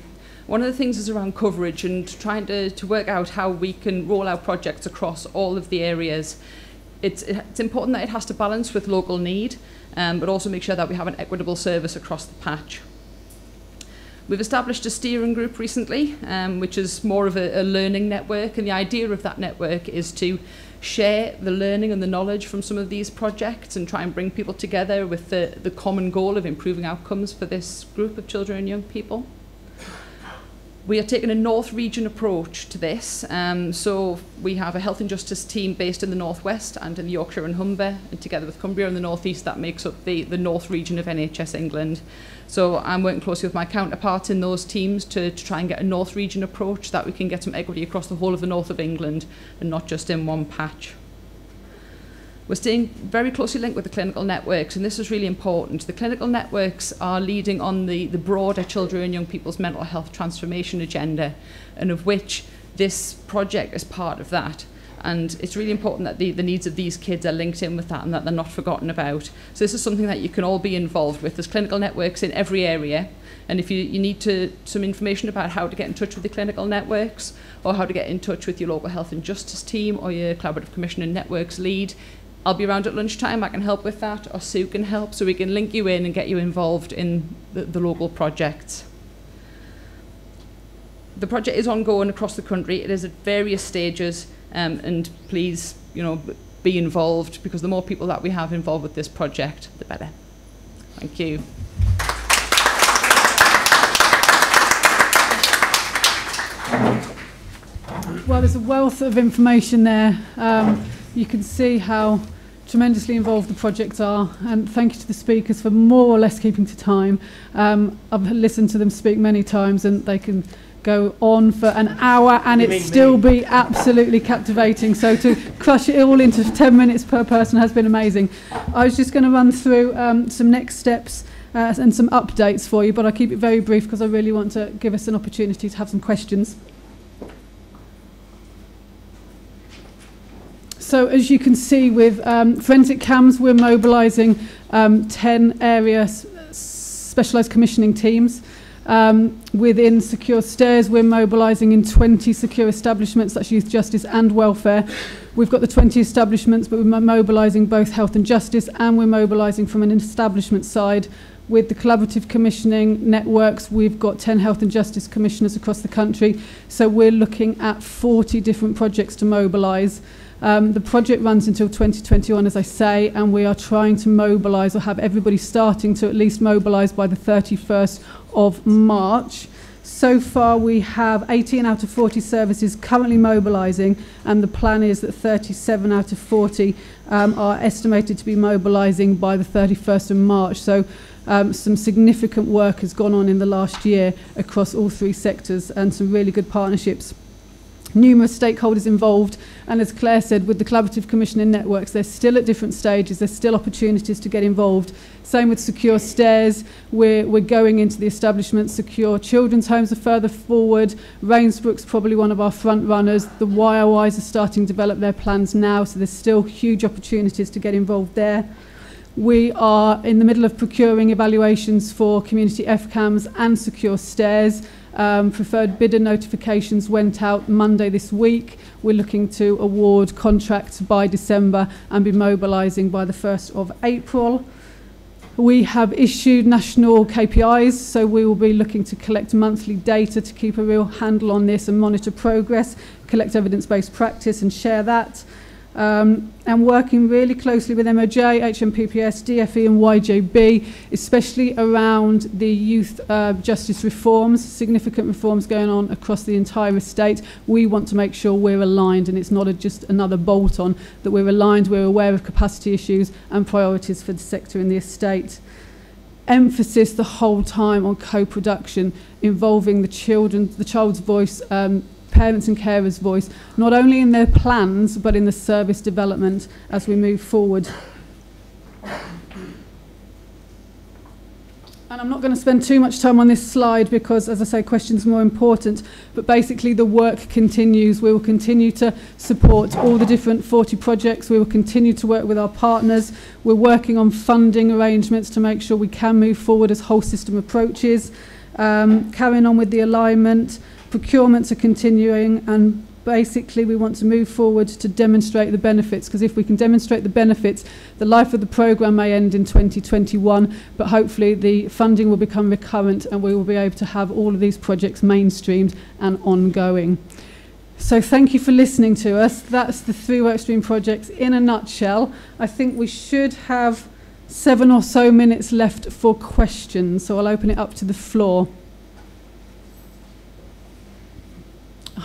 One of the things is around coverage and trying to, to work out how we can roll out projects across all of the areas. It's, it's important that it has to balance with local need, um, but also make sure that we have an equitable service across the patch. We've established a steering group recently, um, which is more of a, a learning network, and the idea of that network is to share the learning and the knowledge from some of these projects and try and bring people together with the, the common goal of improving outcomes for this group of children and young people. We are taking a North Region approach to this. Um, so we have a health and justice team based in the northwest and in Yorkshire and Humber, and together with Cumbria in the northeast that makes up the, the North Region of NHS England. So I'm working closely with my counterparts in those teams to, to try and get a North Region approach that we can get some equity across the whole of the North of England and not just in one patch. We're staying very closely linked with the clinical networks, and this is really important. The clinical networks are leading on the, the broader children and young people's mental health transformation agenda, and of which this project is part of that. And it's really important that the, the needs of these kids are linked in with that and that they're not forgotten about. So this is something that you can all be involved with. There's clinical networks in every area. And if you, you need to, some information about how to get in touch with the clinical networks or how to get in touch with your local health and justice team or your collaborative commission and networks lead, I'll be around at lunchtime. I can help with that, or Sue can help, so we can link you in and get you involved in the, the local projects. The project is ongoing across the country. It is at various stages, um, and please, you know, be involved because the more people that we have involved with this project, the better. Thank you. Well, there's a wealth of information there. Um, you can see how tremendously involved the projects are, and thank you to the speakers for more or less keeping to time. Um, I've listened to them speak many times, and they can go on for an hour and it still me. be absolutely captivating. So to crush it all into 10 minutes per person has been amazing. I was just going to run through um, some next steps uh, and some updates for you, but I'll keep it very brief because I really want to give us an opportunity to have some questions. So as you can see with um, forensic CAMHS, we're mobilising um, 10 area specialised commissioning teams. Um, within Secure Stairs, we're mobilising in 20 secure establishments, that's youth justice and welfare. We've got the 20 establishments, but we're mobilising both health and justice, and we're mobilising from an establishment side. With the collaborative commissioning networks, we've got 10 health and justice commissioners across the country. So we're looking at 40 different projects to mobilise. Um, the project runs until 2021, as I say, and we are trying to mobilise or have everybody starting to at least mobilise by the 31st of March. So far, we have 18 out of 40 services currently mobilising, and the plan is that 37 out of 40 um, are estimated to be mobilising by the 31st of March. So, um, some significant work has gone on in the last year across all three sectors and some really good partnerships. Numerous stakeholders involved. And as Claire said, with the collaborative commissioning networks, they're still at different stages. There's still opportunities to get involved. Same with Secure Stairs. We're, we're going into the establishment. Secure Children's Homes are further forward. Rainsbrook's probably one of our front runners. The YOIs are starting to develop their plans now, so there's still huge opportunities to get involved there. We are in the middle of procuring evaluations for community FCAMHS and secure stairs. Um, preferred bidder notifications went out Monday this week. We're looking to award contracts by December and be mobilising by the 1st of April. We have issued national KPIs, so we will be looking to collect monthly data to keep a real handle on this and monitor progress, collect evidence-based practice and share that um, and working really closely with MOJ, HMPPS, DFE and YJB, especially around the youth uh, justice reforms, significant reforms going on across the entire estate. We want to make sure we're aligned and it's not a, just another bolt on, that we're aligned, we're aware of capacity issues and priorities for the sector in the estate. emphasis the whole time on co-production involving the children the child's voice um parents and carers' voice, not only in their plans, but in the service development as we move forward. and I'm not going to spend too much time on this slide because, as I say, questions are more important. But basically, the work continues. We will continue to support all the different 40 projects. We will continue to work with our partners. We're working on funding arrangements to make sure we can move forward as whole system approaches. Um, carrying on with the alignment, procurements are continuing, and basically we want to move forward to demonstrate the benefits because if we can demonstrate the benefits the life of the program may end in 2021 but hopefully the funding will become recurrent and we will be able to have all of these projects mainstreamed and ongoing. So thank you for listening to us. That's the three workstream projects in a nutshell. I think we should have seven or so minutes left for questions so i'll open it up to the floor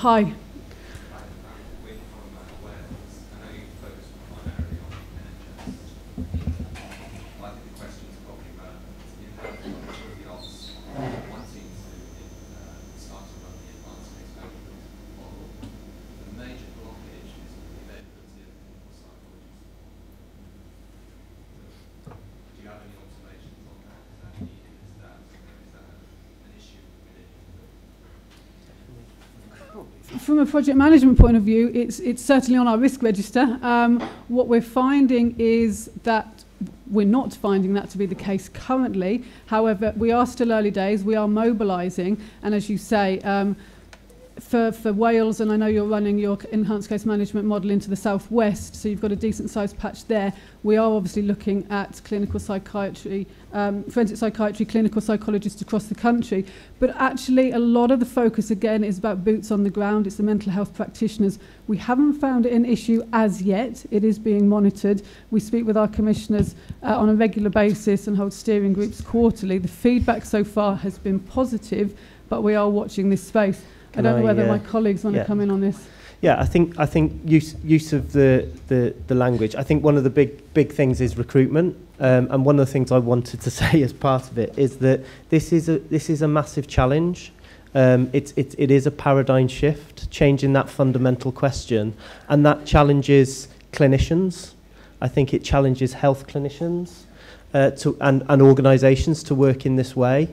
hi from a project management point of view, it's, it's certainly on our risk register. Um, what we're finding is that we're not finding that to be the case currently. However, we are still early days. We are mobilising, and as you say, um, for, for Wales, and I know you're running your enhanced case management model into the southwest, so you've got a decent sized patch there. We are obviously looking at clinical psychiatry, um, forensic psychiatry, clinical psychologists across the country. But actually, a lot of the focus again is about boots on the ground. It's the mental health practitioners. We haven't found it an issue as yet. It is being monitored. We speak with our commissioners uh, on a regular basis and hold steering groups quarterly. The feedback so far has been positive, but we are watching this space. I don't know whether uh, my colleagues want yeah. to come in on this. Yeah, I think I think use use of the, the, the language. I think one of the big big things is recruitment. Um, and one of the things I wanted to say as part of it is that this is a this is a massive challenge. Um, it's it, it is a paradigm shift, changing that fundamental question, and that challenges clinicians. I think it challenges health clinicians uh, to and, and organisations to work in this way.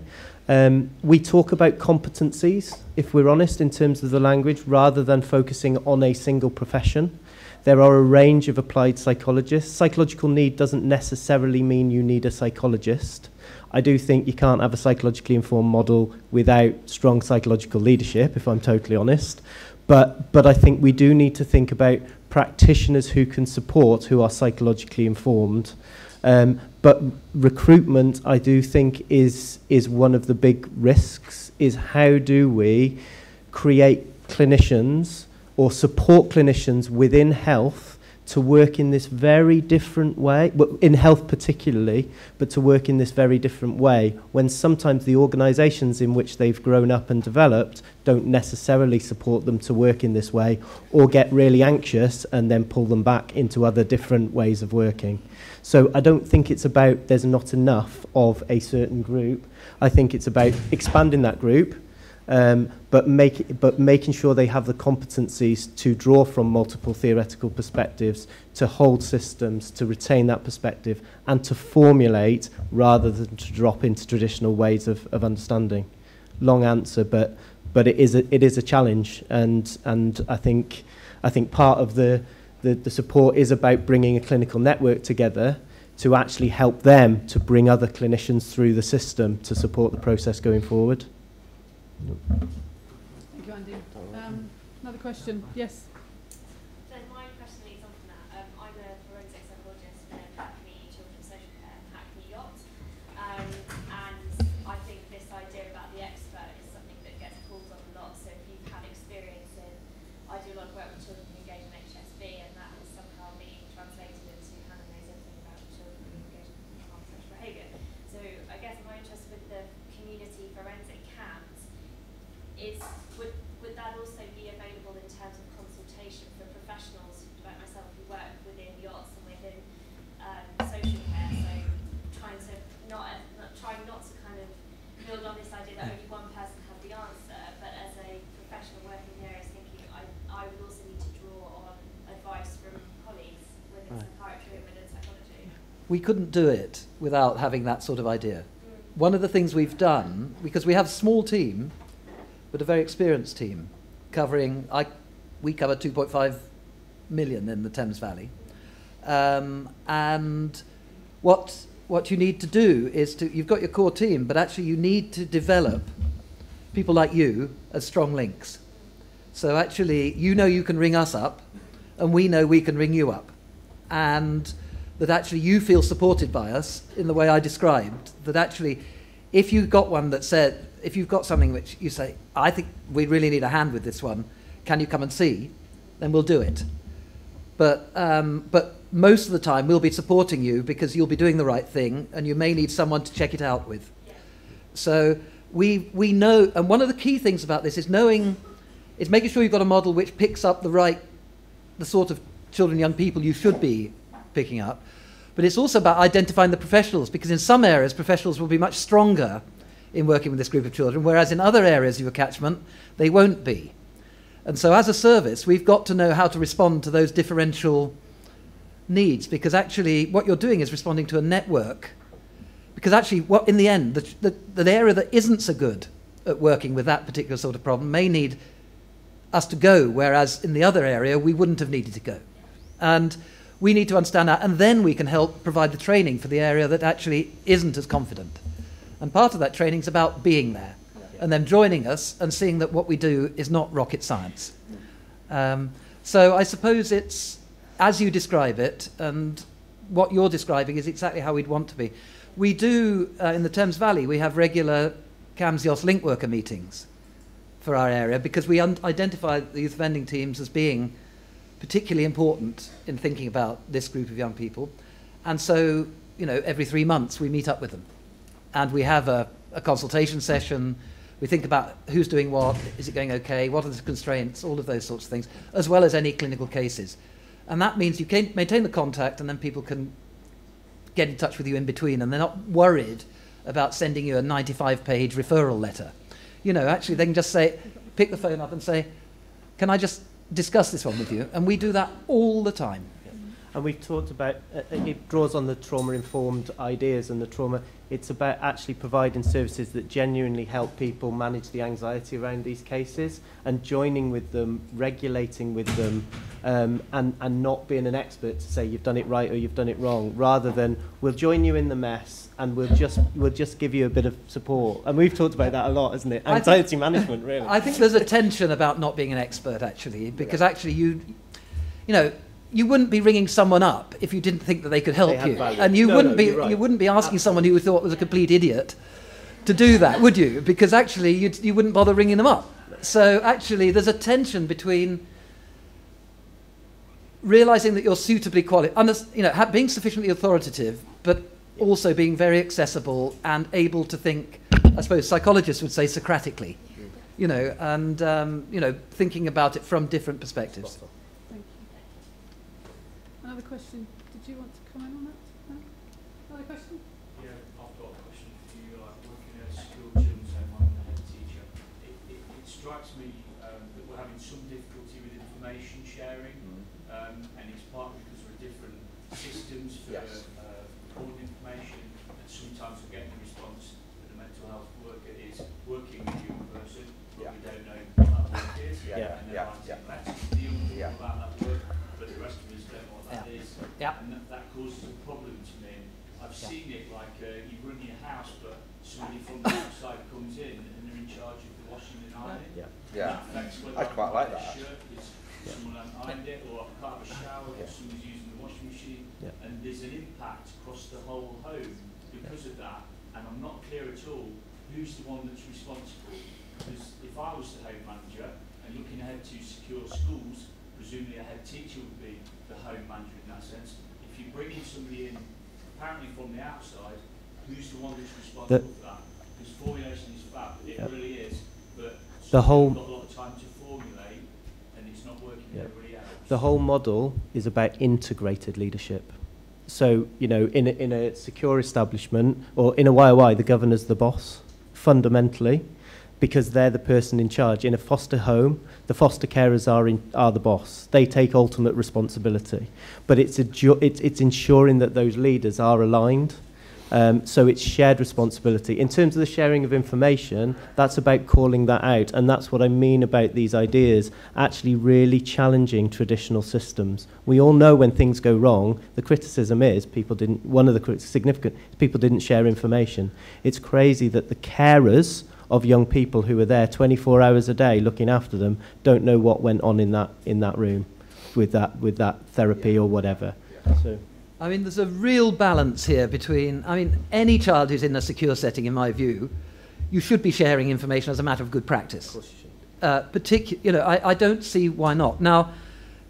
Um, we talk about competencies, if we're honest, in terms of the language, rather than focusing on a single profession. There are a range of applied psychologists. Psychological need doesn't necessarily mean you need a psychologist. I do think you can't have a psychologically informed model without strong psychological leadership, if I'm totally honest. But, but I think we do need to think about practitioners who can support, who are psychologically informed. Um, but recruitment, I do think, is, is one of the big risks, is how do we create clinicians or support clinicians within health to work in this very different way, in health particularly, but to work in this very different way when sometimes the organisations in which they've grown up and developed don't necessarily support them to work in this way or get really anxious and then pull them back into other different ways of working. So I don't think it's about there's not enough of a certain group. I think it's about expanding that group, um, but, make, but making sure they have the competencies to draw from multiple theoretical perspectives, to hold systems, to retain that perspective, and to formulate rather than to drop into traditional ways of, of understanding. Long answer, but, but it, is a, it is a challenge, and, and I, think, I think part of the the, the support is about bringing a clinical network together to actually help them to bring other clinicians through the system to support the process going forward. Thank you, Andy. Um, another question. Yes. We couldn't do it without having that sort of idea. One of the things we've done, because we have a small team, but a very experienced team, covering, I, we cover 2.5 million in the Thames Valley. Um, and what, what you need to do is to, you've got your core team, but actually you need to develop people like you as strong links. So actually, you know you can ring us up, and we know we can ring you up. And that actually you feel supported by us in the way I described. That actually, if you've got one that said, if you've got something which you say, I think we really need a hand with this one, can you come and see? Then we'll do it. But, um, but most of the time, we'll be supporting you because you'll be doing the right thing and you may need someone to check it out with. So we, we know, and one of the key things about this is knowing, is making sure you've got a model which picks up the right, the sort of children, young people you should be picking up. But it's also about identifying the professionals because in some areas, professionals will be much stronger in working with this group of children, whereas in other areas of your catchment, they won't be. And so, as a service, we've got to know how to respond to those differential needs because actually, what you're doing is responding to a network. Because actually, what in the end, the, the, the area that isn't so good at working with that particular sort of problem may need us to go, whereas in the other area, we wouldn't have needed to go. And we need to understand that, and then we can help provide the training for the area that actually isn't as confident. And part of that training is about being there and them joining us and seeing that what we do is not rocket science. Um, so I suppose it's as you describe it, and what you're describing is exactly how we'd want to be. We do, uh, in the Thames Valley, we have regular CAMSIOS link worker meetings for our area because we identify the youth offending teams as being particularly important in thinking about this group of young people. And so, you know, every three months we meet up with them. And we have a, a consultation session. We think about who's doing what, is it going okay, what are the constraints, all of those sorts of things, as well as any clinical cases. And that means you can maintain the contact and then people can get in touch with you in between and they're not worried about sending you a 95 page referral letter. You know, actually, they can just say, pick the phone up and say, Can I just discuss this one with you, and we do that all the time. And we've talked about, uh, uh, it draws on the trauma-informed ideas and the trauma. It's about actually providing services that genuinely help people manage the anxiety around these cases and joining with them, regulating with them, um, and, and not being an expert to say you've done it right or you've done it wrong, rather than we'll join you in the mess, and we'll just, we'll just give you a bit of support. And we've talked about that a lot, isn't it? Anxiety think, management, really. I think there's a tension about not being an expert, actually, because yeah. actually you, you know, you wouldn't be ringing someone up if you didn't think that they could help they you, value. and you no, wouldn't no, be right. you wouldn't be asking Absolutely. someone who you thought was a complete idiot to do that, would you? Because actually, you you wouldn't bother ringing them up. So actually, there's a tension between realizing that you're suitably qualified, you know, being sufficiently authoritative, but also being very accessible and able to think. I suppose psychologists would say Socratically, you know, and um, you know, thinking about it from different perspectives. Thank you. Another question. Did you want to comment on that? No? Another question? Yeah, I've got a question for you. Like working as a school children's home, I'm the head teacher. It, it, it strikes me um, that we're having some difficulty with information sharing, mm. um, and it's partly because there are different systems for yes. uh, recording information, and sometimes we're getting a response that the mental health worker is working with you in person, but yeah. we don't know what that work is, yeah. and yeah. yeah. yeah. deal yeah. about that work. Yeah. And that, that causes a problem to me. I've yeah. seen it like uh, you run your house, but somebody from the outside comes in and they're in charge of the washing and ironing. Yeah. Yeah. I quite like that. Shirt because yeah. someone ironed it, or I can't a shower yeah. someone's using the washing machine. Yeah. And there's an impact across the whole home because of that. And I'm not clear at all who's the one that's responsible. Because if I was the home manager and looking ahead to secure schools, presumably a head teacher would be the home manager in that sense. If you're bringing somebody in, apparently from the outside, who's the one that's responsible the, for that? Because formulation is fab, it yep. really is, but the whole got a lot of time to formulate, and it's not working yep. everybody else. The whole model is about integrated leadership. So, you know, in a, in a secure establishment or in a YOI, the governor's the boss, fundamentally, because they're the person in charge. In a foster home, the foster carers are, in, are the boss. They take ultimate responsibility. But it's, a, it's, it's ensuring that those leaders are aligned Um, so it's shared responsibility. In terms of the sharing of information, that's about calling that out. And that's what I mean about these ideas, actually really challenging traditional systems. We all know when things go wrong, the criticism is people didn't, one of the crit- significant, people didn't share information. It's crazy that the carers of young people who are there 24 hours a day looking after them don't know what went on in that, in that room with that, with that therapy Yeah. or whatever. So. I mean, there's a real balance here between, I mean, any child who's in a secure setting, in my view, you should be sharing information as a matter of good practice. Of course you should. Uh, particu- you know, I, I don't see why not. Now,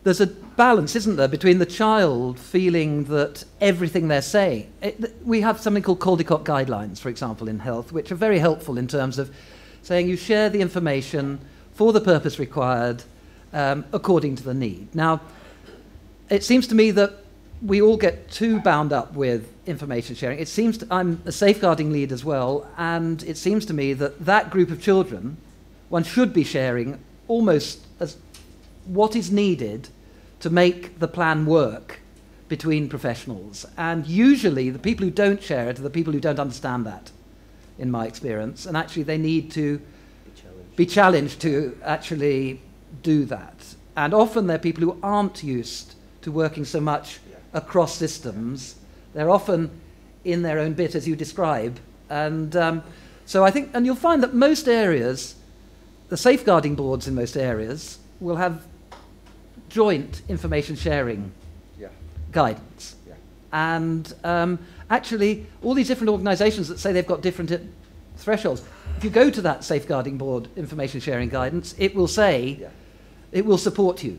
there's a balance, isn't there, between the child feeling that everything they're saying. It, th- we have something called Caldicott guidelines, for example, in health, which are very helpful in terms of saying you share the information for the purpose required um, according to the need. Now, it seems to me that we all get too bound up with information sharing. It seems to, I'm a safeguarding lead as well, and it seems to me that that group of children, one should be sharing almost as what is needed to make the plan work between professionals. And usually, the people who don't share it are the people who don't understand that, in my experience. And actually, they need to be challenged to actually do that. And often, they're people who aren't used to working so much across systems. They're often in their own bit, as you describe. And um, so I think, and you'll find that most areas, the safeguarding boards in most areas, will have joint information sharing Yeah. guidance. Yeah. And um, actually, all these different organisations that say they've got different uh, thresholds, if you go to that safeguarding board information sharing guidance, it will say, Yeah. it will support you.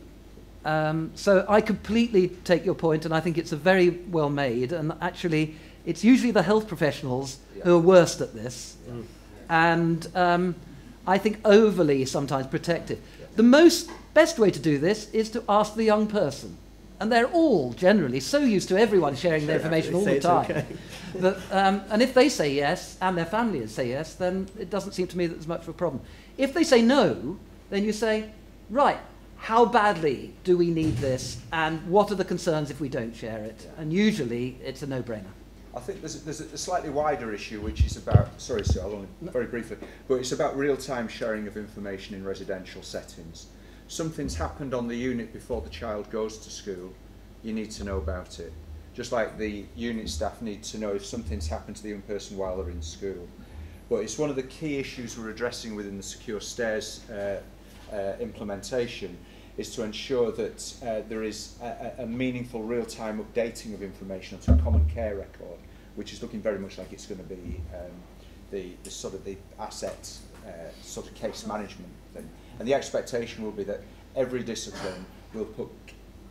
Um, so I completely take your point, and I think it's a very well made. And actually, it's usually the health professionals who are worst at this, Mm. and um, I think overly sometimes protective. The most best way to do this is to ask the young person, and they're all generally so used to everyone sharing their information all the time. that, um, and if they say yes, and their families say yes, then it doesn't seem to me that there's much of a problem. If they say no, then you say, right, how badly do we need this, and what are the concerns if we don't share it? And usually it's a no-brainer. I think there's a, there's a slightly wider issue which is about, sorry sir, I'll only very briefly, but it's about real-time sharing of information in residential settings. Something's happened on the unit before the child goes to school, you need to know about it. Just like the unit staff need to know if something's happened to the young person while they're in school. But it's one of the key issues we're addressing within the Secure Stairs uh, uh, implementation is to ensure that uh, there is a, a meaningful real-time updating of information onto a common care record, which is looking very much like it's going to be um, the, the sort of the asset uh, sort of case management thing. And the expectation will be that every discipline will put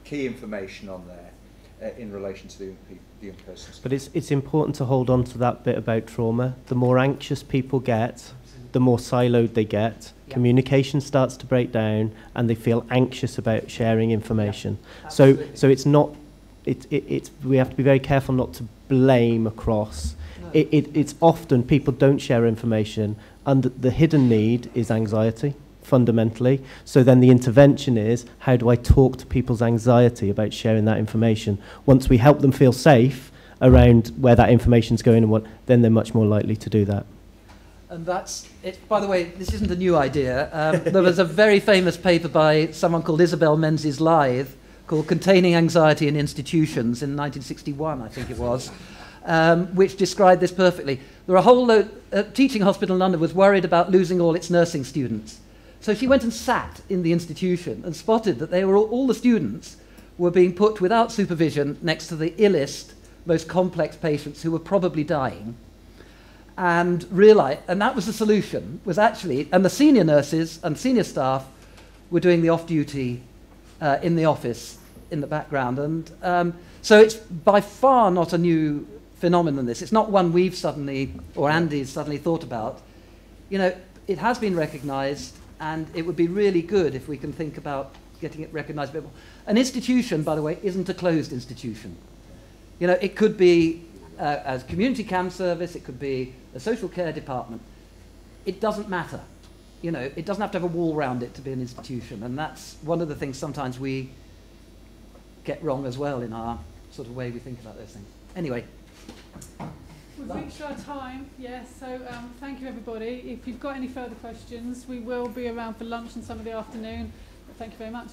key information on there uh, in relation to the the young person's But it's, it's important to hold on to that bit about trauma. The more anxious people get, the more siloed they get. Communication starts to break down and they feel anxious about sharing information. So, so it's not, it, it, it's, we have to be very careful not to blame across. No. It, it, it's often people don't share information and the, hidden need is anxiety fundamentally. So then the intervention is how do I talk to people's anxiety about sharing that information? Once we help them feel safe around where that information's going and what, then they're much more likely to do that. And that's it. By the way, this isn't a new idea. Um, there was a very famous paper by someone called Isabel Menzies Lyth called Containing Anxiety in Institutions in 1961, I think it was, um, which described this perfectly. There were a whole load, a teaching hospital in London was worried about losing all its nursing students. So she went and sat in the institution and spotted that they were all, all the students were being put without supervision next to the illest, most complex patients who were probably dying and realize, and that was the solution, was actually, and the senior nurses and senior staff were doing the off duty uh, in the office in the background. And um, so it's by far not a new phenomenon, this. It's not one we've suddenly, or Andy's suddenly thought about. You know, it has been recognized, and it would be really good if we can think about getting it recognized a bit more. An institution, by the way, isn't a closed institution. You know, it could be uh, community CAMHS service, it could be a social care department. It doesn't matter. You know, it doesn't have to have a wall around it to be an institution. And that's one of the things sometimes we get wrong as well in our sort of way we think about those things. Anyway, We've reached our time, yes, so um, thank you everybody. If you've got any further questions, we will be around for lunch and some of the afternoon. Thank you very much.